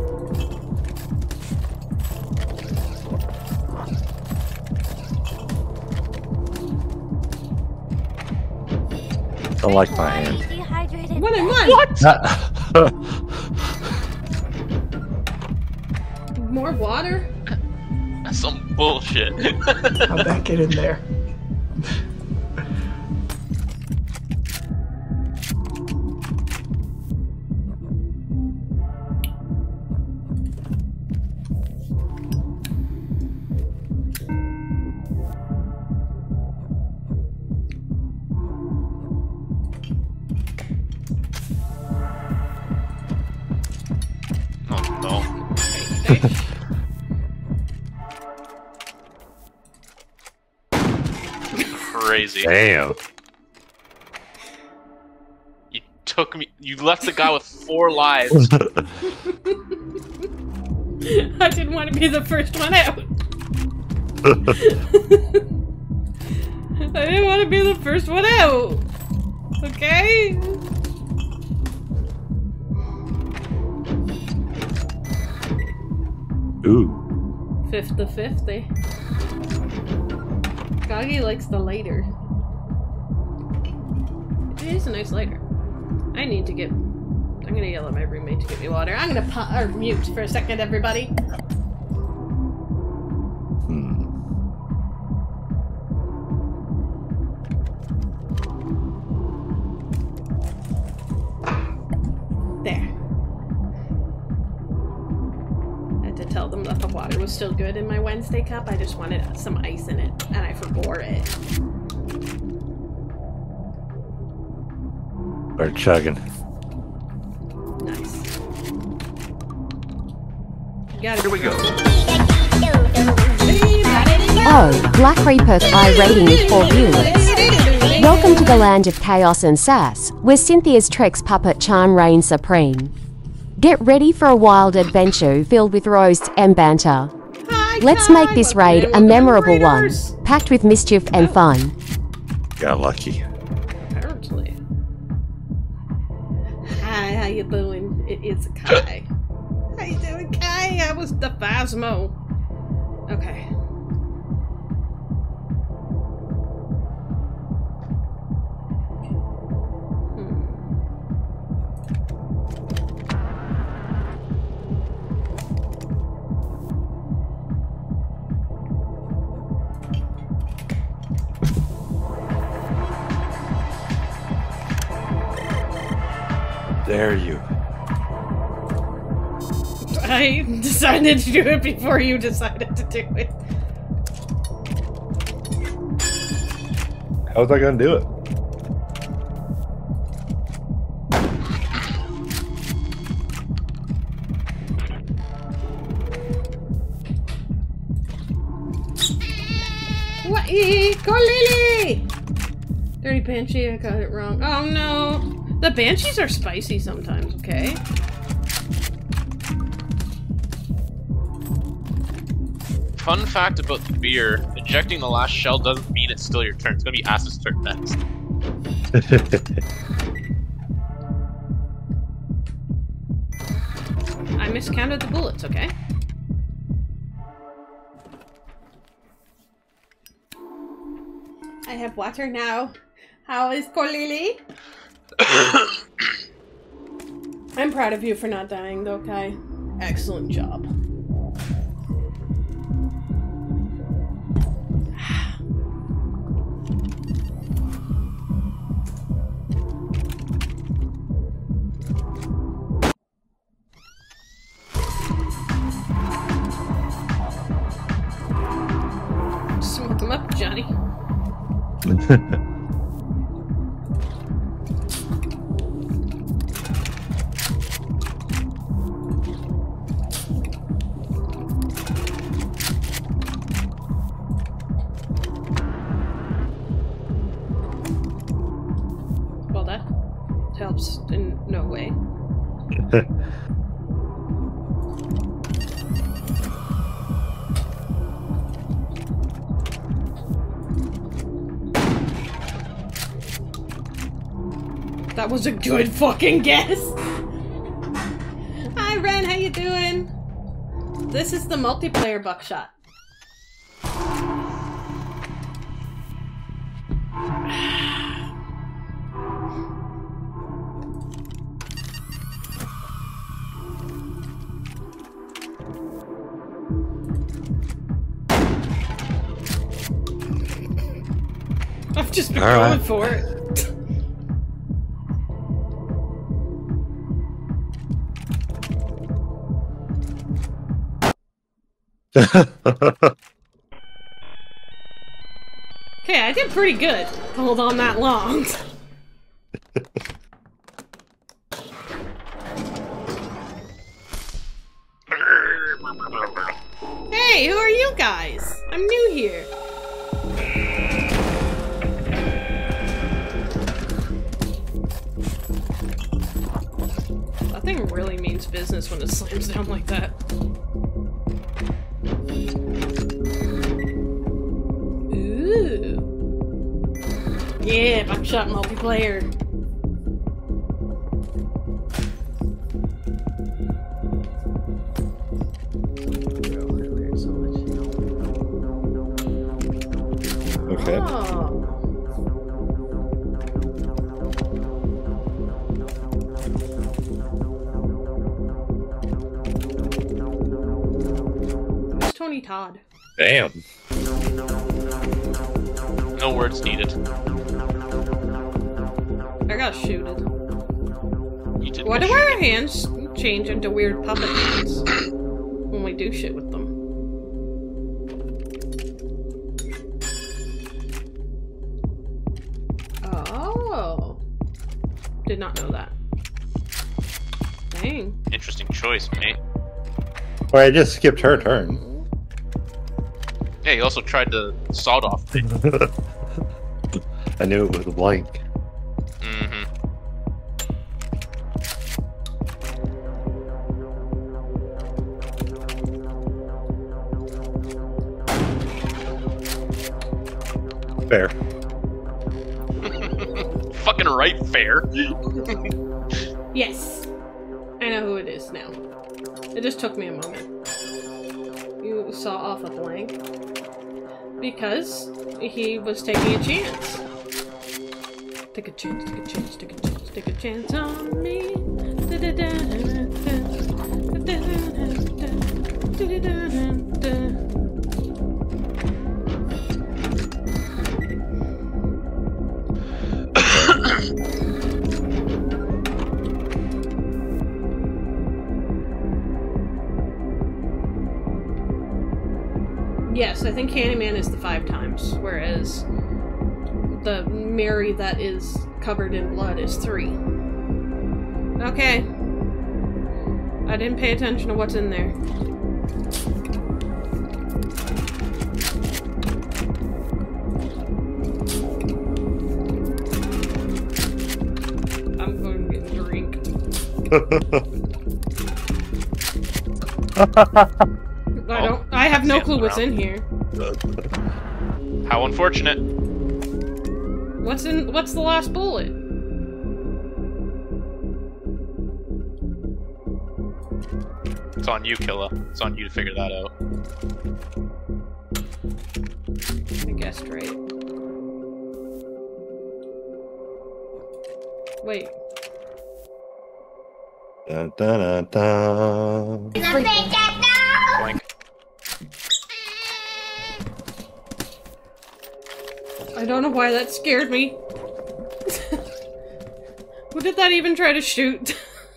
Don't like my hand. Dehydrated. What am I? What? More water? That's some bullshit. How'd that get in there? Damn. You took me. You left the guy with four lives. I didn't want to be the first one out. Lighter. I need to get. I'm gonna yell at my roommate to get me water. I'm gonna or mute for a second, everybody. Hmm. There. I had to tell them that the water was still good in my Wednesday cup. I just wanted some ice in it, and I forbore it. Start chugging. Nice. Got it. Here we go. Oh, Black Reaper I rating with four viewers. Welcome to the land of chaos and sass, where Cynthia's Trex puppet charm reigns supreme. Get ready for a wild adventure filled with roasts and banter. Let's make this raid a memorable one, packed with mischief and fun. Got lucky. How you doing? It is Kai. How you doing, Kai? That was the Phasmo. Okay. Dare you? I decided to do it before you decided to do it. How was I gonna do it? What? Go Lily! Dirty Banshee, I got it wrong. Oh no! The Banshees are spicy sometimes, okay? Fun fact about the beer: ejecting the last shell doesn't mean it's still your turn. It's gonna be Ass's turn next. I miscounted the bullets, okay? I have water now. How is Kolili? I'm proud of you for not dying, though, Kai. Excellent job. Smoke him up, Johnny. was a good fucking guess. Hi, Ren. How you doing? This is the multiplayer buckshot. I've just been All going right. for it. Okay, I did pretty good. Hold on that long. hey, who are you guys? I'm new here. That thing really means business when it slams down like that. Buckshot multiplayer. Well, I just skipped her turn. Yeah, you also tried to sawed off thing. I knew it was a blank. Me a moment. You saw off a blank. Because he was taking a chance. Take a chance, take a chance, take a chance, take a chance on me. Yes, I think Candyman is the five times, whereas the Mary that is covered in blood is three. Okay. I didn't pay attention to what's in there. I'm going to get a drink. no clue what's in here. How unfortunate. What's in? What's the last bullet? It's on you, Killa. It's on you to figure that out. I guessed right. Wait. Dun, dun, dun, dun. Blank. I don't know why that scared me. Who did that even try to shoot?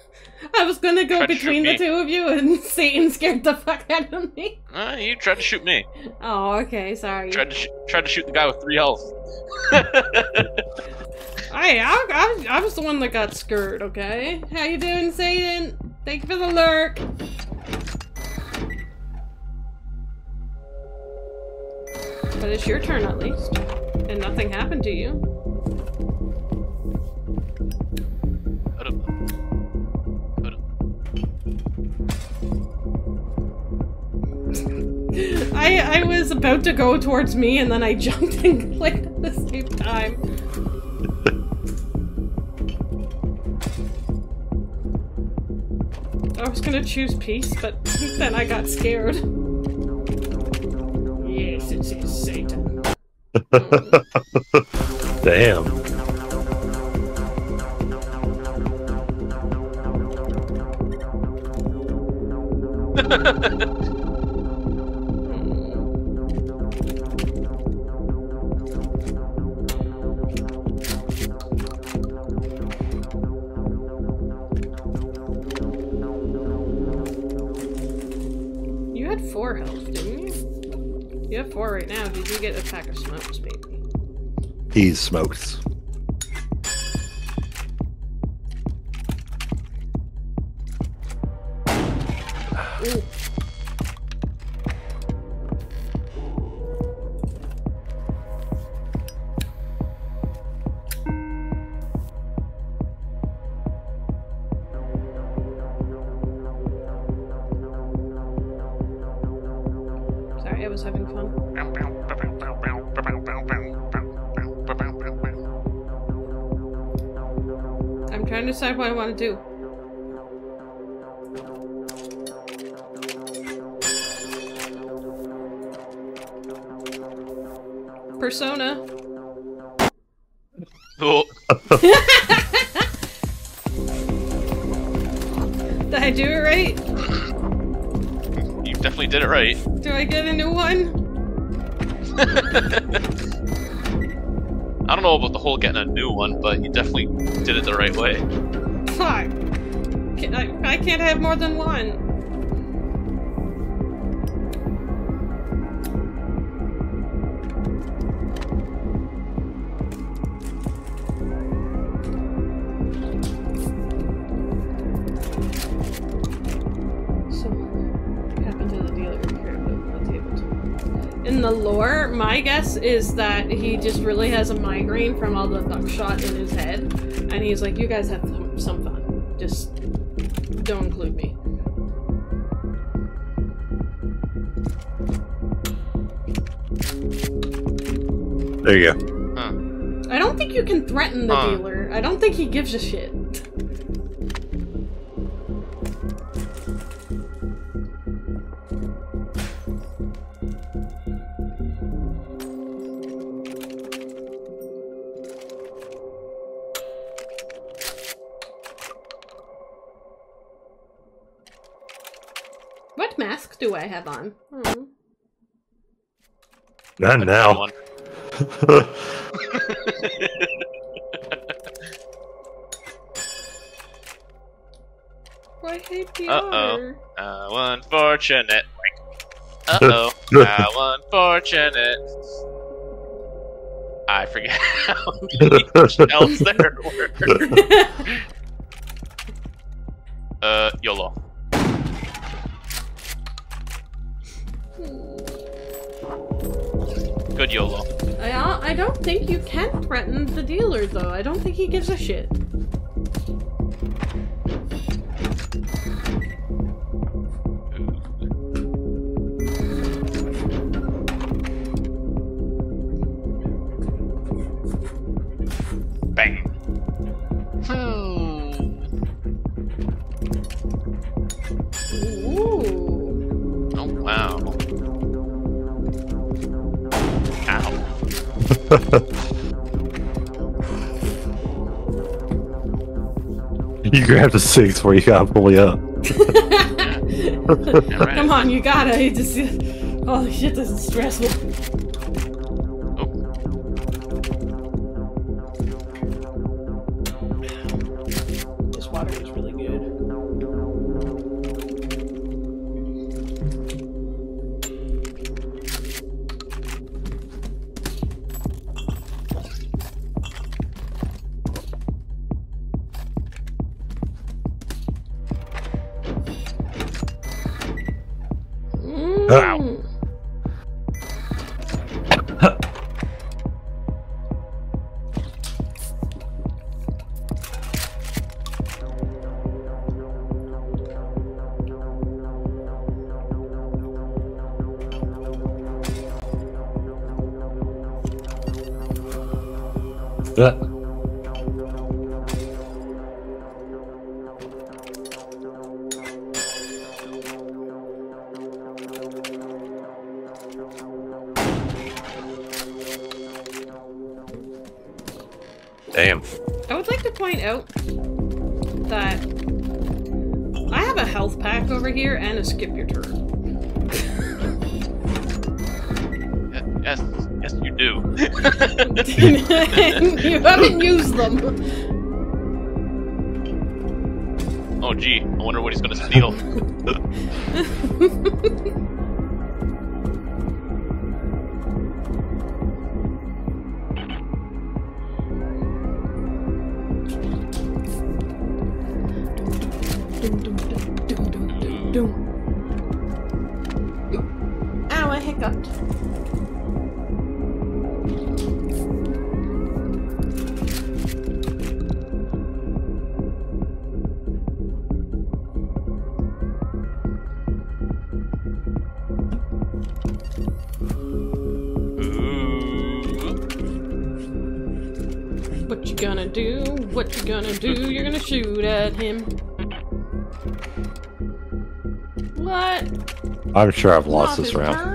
I was gonna go Tried to shoot between the two of you and Satan scared the fuck out of me. Uh, you tried to shoot me. Oh, okay, sorry. Tried to sh- tried to shoot the guy with three health. hey, I, I, I was the one that got scared, okay? How you doing, Satan? Thank you for the lurk. But it's your turn at least. And nothing happened to you. I I was about to go towards me and then I jumped and clicked at the same time. I was gonna choose peace, but then I got scared. Yes, it is Satan. Damn. You had four health, have four right now. Did you get a pack of smokes, baby? He's smokes. Persona. Oh, Did I do it right? you definitely did it right. Do I get a new one? I don't know about the whole getting a new one, but you definitely did it the right way. Fuck. Can I, I can't have more than one. My is that he just really has a migraine from all the buckshot in his head, and he's like, "You guys have some- some fun. Just don't include me." There you go. Huh. I don't think you can threaten the Huh. dealer. I don't think he gives a shit. Do I have on? Hmm. Not now. I hate the Uh-oh. How unfortunate. Uh oh. How unfortunate. I forget how many shells there were. uh, YOLO. Good YOLO. I, I don't think you can threaten the dealer, though. I don't think he gives a shit. You grab the six where you gotta pull you up. Come on, you gotta. You just. Holy shit, this is stressful. Sure I've lost this round.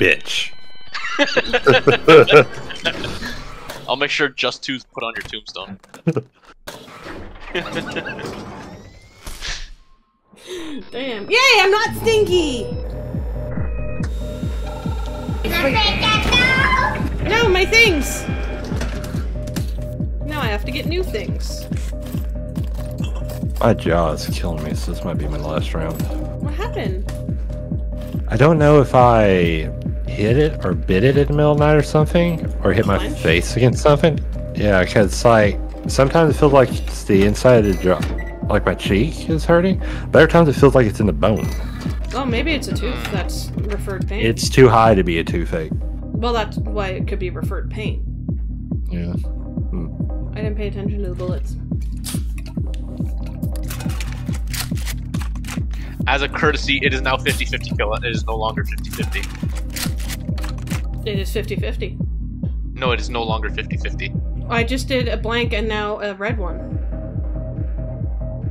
Bitch. I'll make sure just two's put on your tombstone. Damn. Yay, I'm not stinky! No, my things! Now I have to get new things. My jaw is killing me, so this might be my last round. What happened? I don't know if I hit it or bit it in the middle of the night or something, or hit my Clench? face against something. Yeah, because like sometimes it feels like it's the inside of the jaw, like my cheek is hurting. But other times it feels like it's in the bone. Oh, maybe it's a tooth that's referred pain. It's too high to be a toothache. Well, that's why it could be referred pain. Yeah. Hmm. I didn't pay attention to the bullets. As a courtesy, it is now 50-50 kill. It is no longer 50-50. It is 50-50. No, it is no longer 50-50. I just did a blank and now a red one.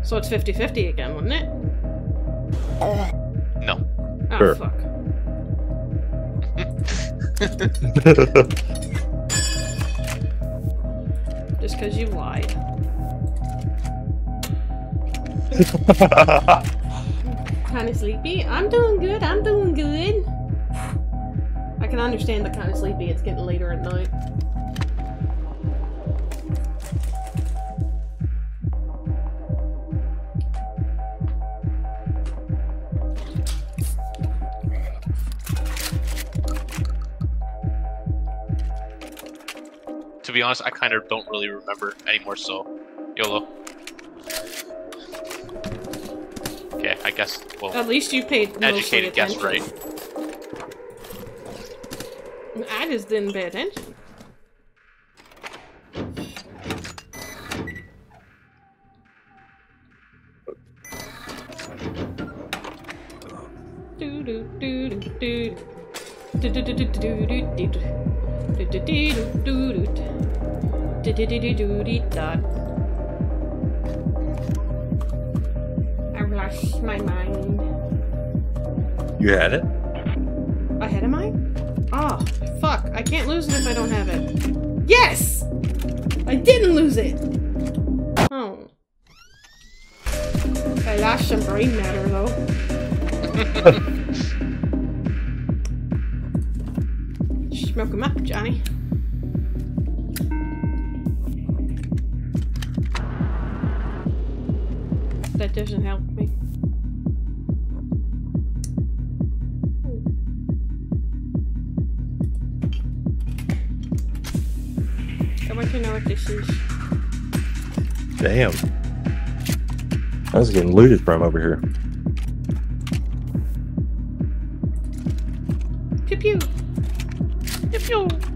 So it's 50-50 again, wouldn't it? No. Oh, Sure. fuck. Just because you lied. Kind of sleepy? I'm doing good, I'm doing good. I can understand the kind of sleepy, it's getting later at night. To be honest, I kind of don't really remember anymore. So, YOLO. Okay, I guess. Well, At least you paid educated guess right. I just didn't pay attention. Do do do do do. Do do do do do do do do. Do do do do do do. Do do do do do do dot. I've lost my mind. You had it? I had a mine? Oh, fuck. I can't lose it if I don't have it. Yes! I didn't lose it! Oh. I lost some brain matter, though. Smoke 'em up, Johnny. That doesn't help me. I want to know what this is. Damn. I was getting looted from over here. Pew pew. Pew pew.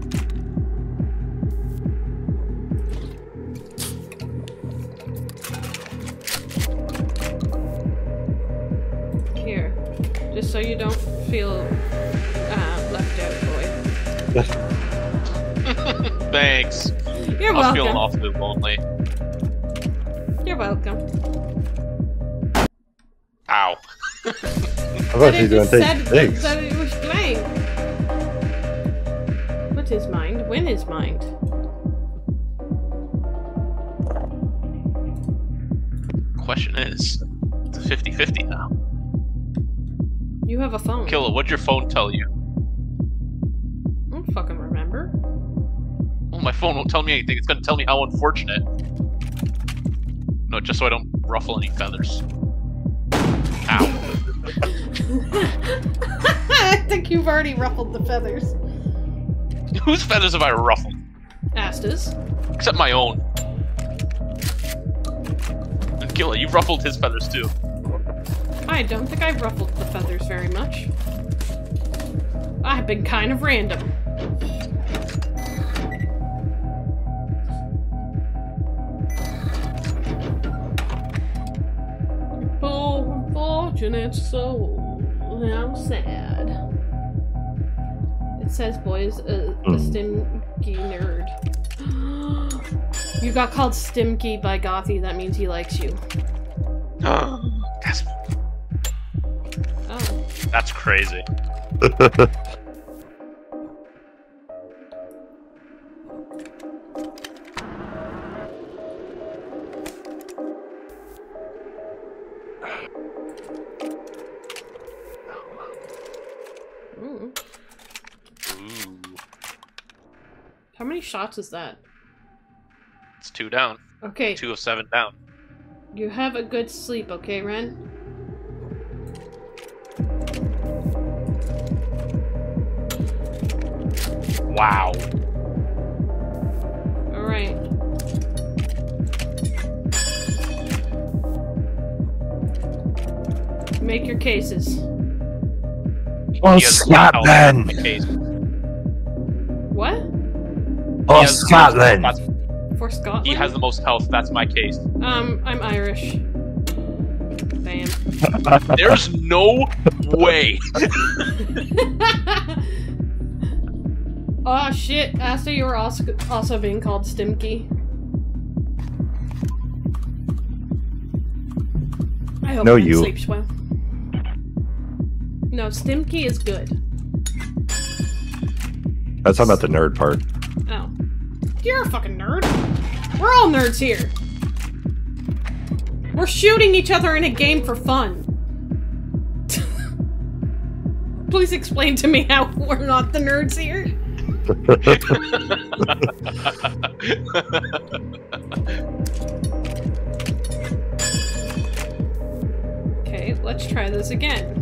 So you don't feel uh, left out, boy. Thanks. You're I was feeling welcome. awfully lonely. You're welcome. Ow. I thought you were doing said things. things. that it was blank. What's mind? When is mind? Question is, it's a 50-50 now. You have a phone. Killa, what'd your phone tell you? I don't fucking remember. Well, my phone won't tell me anything. It's gonna tell me how unfortunate. No, just so I don't ruffle any feathers. Ow. I think you've already ruffled the feathers. Whose feathers have I ruffled? Asta's. Except my own. And Gilla, you've ruffled his feathers too. I don't think I've ruffled the feathers very much. I've been kind of random. Poor unfortunate soul. I'm sad. It says, boys, a, a stimky nerd. you got called Stimky by Gothy, that means he likes you. That's, crazy. Ooh. Ooh. How many shots is that? It's two down. Okay, Two of seven down. you have a good sleep, okay, Ren? Wow. Alright. Make your cases. Oh, He has more health Scotland! What? He Oh, has the most- Scotland! For Scotland? He has the most health. That's my case. Um, I'm Irish. Damn. There's no way. oh shit, Asta, you were also, also being called Stimky. I hope No, you. sleeps well. No, Stimky is good. That's talking about the nerd part. Oh. You're a fucking nerd. We're all nerds here. We're shooting each other in a game for fun. Please explain to me how we're not the nerds here. Okay, let's try this again.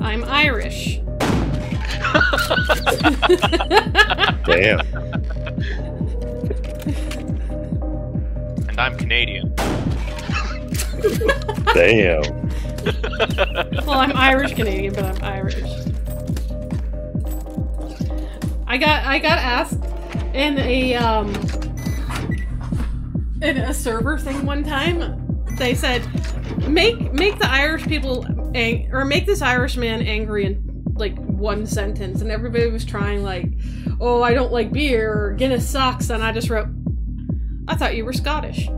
I'm Irish. Damn. and I'm Canadian. Damn. well, I'm Irish Canadian, but I'm Irish. I got I got asked in a um in a server thing one time. They said make make the Irish people ang- or make this Irish man angry in like one sentence, and everybody was trying like, oh, I don't like beer or Guinness sucks, and I just wrote, I thought you were Scottish.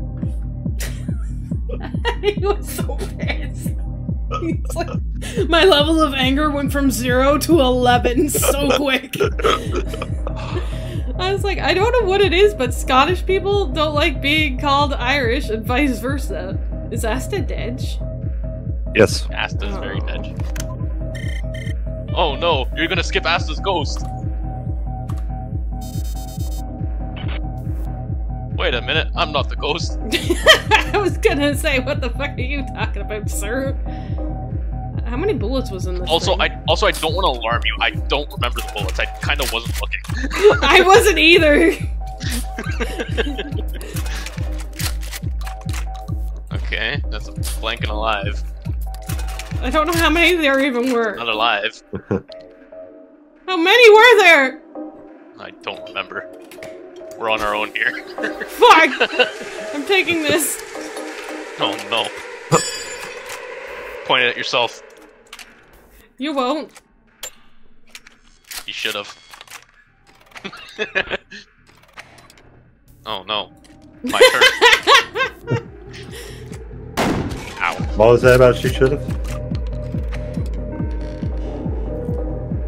he was so pissed. He's like, my level of anger went from zero to 11 so quick. I was like, I don't know what it is, but Scottish people don't like being called Irish and vice versa. Is Asta dead? Yes. Asta's very oh. dead. Oh no, you're gonna skip Asta's ghost. Wait a minute, I'm not the ghost. I was gonna say, what the fuck are you talking about, sir? How many bullets was in this? Also, thing? I also I don't want to alarm you. I don't remember the bullets. I kind of wasn't looking. I wasn't either. okay, that's a blank and alive. I don't know how many there even were. Not alive. How many were there? I don't remember. We're on our own here. Fuck! I'm taking this. Oh no. Point it at yourself. You won't. You should have. oh no. My turn. Ow. What was that about? She should have.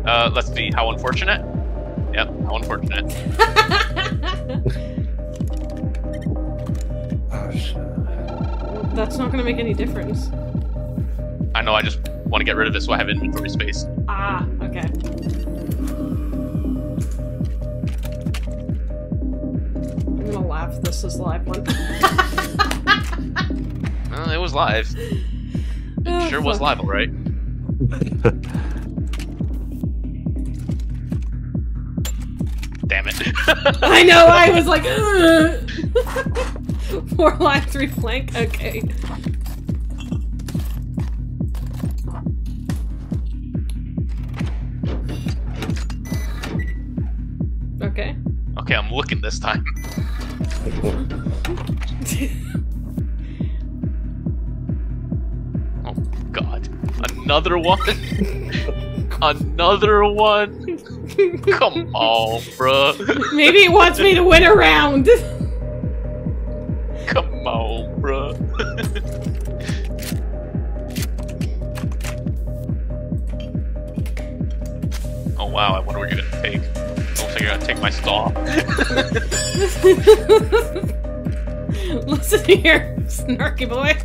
Uh, let's see. How unfortunate? Yep, how unfortunate. Oh shit. That's not gonna make any difference. I know, I just want to get rid of it so I have inventory space. Ah, okay. I'm gonna laugh this is live one. Uh, it was live. Oh, sure was live, alright. I know, I was like, Four live, three flank, okay. Okay. okay, I'm looking this time. Oh god. Another one? Another one? Come on, bruh. Maybe it wants me to win a round. Come on, bruh. oh wow, I wonder what you're gonna take. Looks like you're gonna take my stall. Listen here, snarky boy.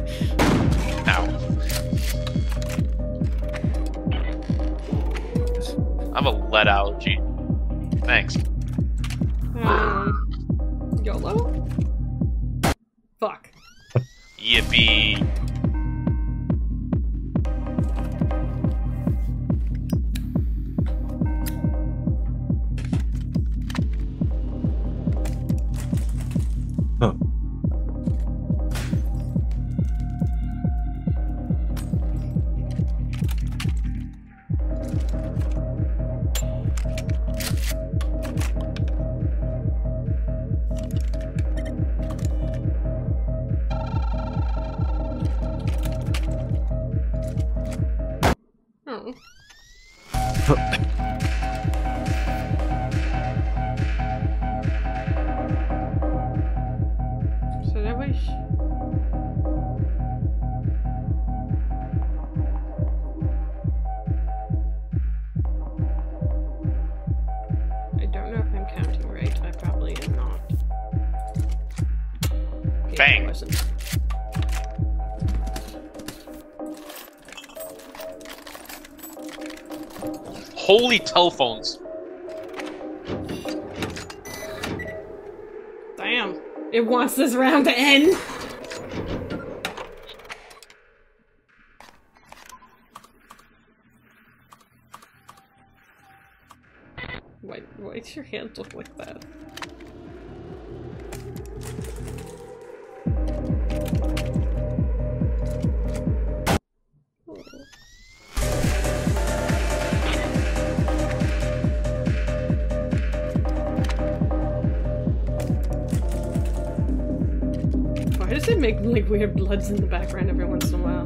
Holy telephones. Damn. It wants this round to end. Why, why's your hand look like that? Weird bloods in the background every once in a while?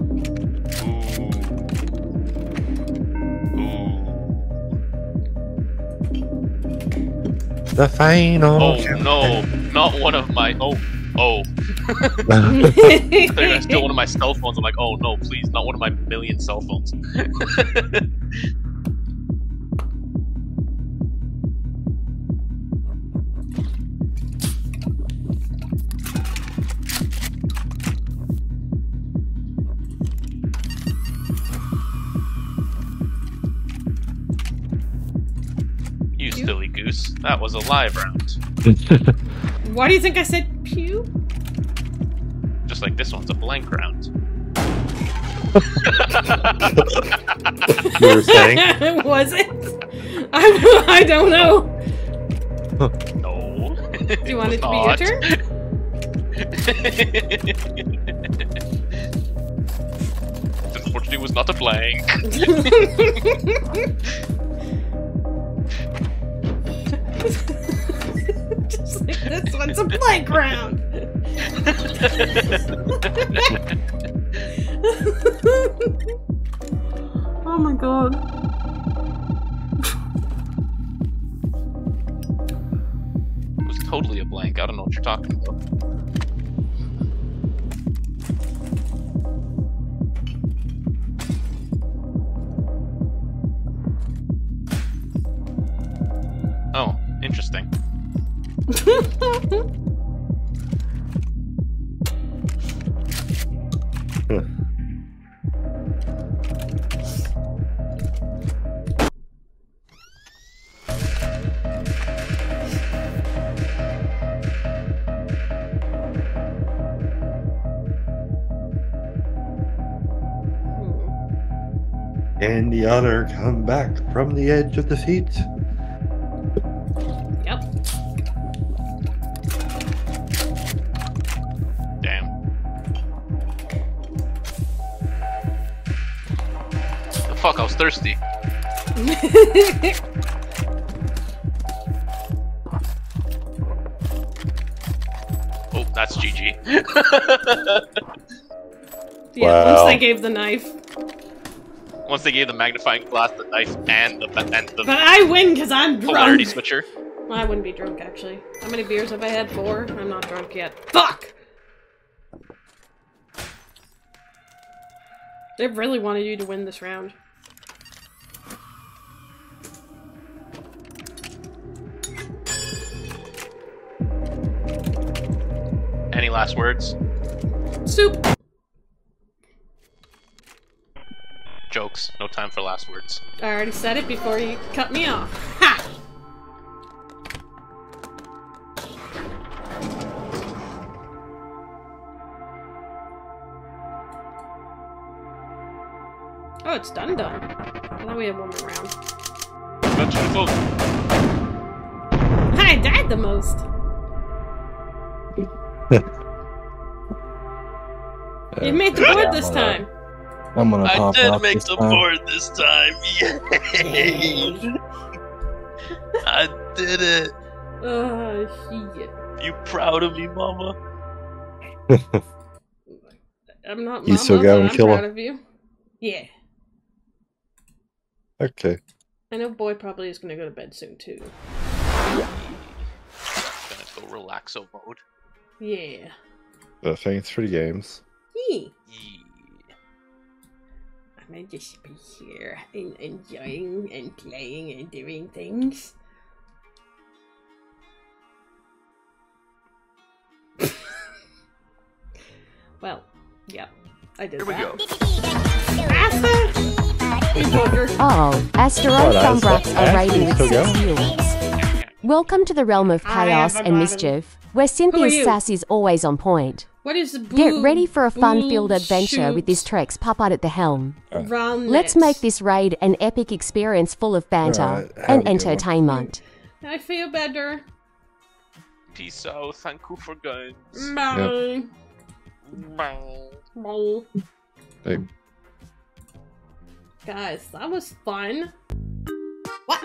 The final. Oh no, not one of my. Oh, oh. I thought you were gonna steal one of my cell phones. I'm like, oh no, please, not one of my million cell phones. was a live round. Why do you think I said pew? Just like this one's a blank round. You were saying? Was it? I, I don't know. No. Do you want it to be your turn? Unfortunately, it was not a blank. Just like this one's a playground. oh my god. It was totally a blank. I don't know what you're talking about. Interesting. And the other come back from the edge of defeat. Yep. Thirsty. Oh, that's GG. Yeah, once they gave the knife. Once they gave the magnifying glass, the knife, and the and the But I win because I'm polarity drunk. switcher. I wouldn't be drunk actually. How many beers have I had? Four? I'm not drunk yet. Fuck! They really wanted you to win this round. Any last words? Soup! Jokes. No time for last words. I already said it before you cut me off. Ha! Oh, it's done done. I thought we had one more round. Mention. I died the most. You made the board this time. I'm gonna I did off make the time. board this time. Yay! I did it. Oh, shit. You proud of me, mama? I'm not You mama, still got but him, I'm killer? proud of you. Yeah. Okay. I know boy probably is gonna go to bed soon too. Gonna go relaxo oh, mode. Yeah. Uh, thanks for the games. Yee. I'm gonna just be here and enjoying and playing and doing things. well, yeah, I did Here we that. go. Oh, Asteroid Oh, that's- Thumbrax are that's raiding with still six viewers. Welcome to the realm of chaos and everybody. mischief, where? Cynthia's sass is always on point. What is the Get ready for a fun-filled boo adventure with this shoots Trex puppet at the helm. Run Let's make this raid an epic experience full of banter Alright, have and a one. entertainment. I feel better. Peace out. Thank you for guns. Bye. Bye. Bye. Hey, Guys, that was fun. What?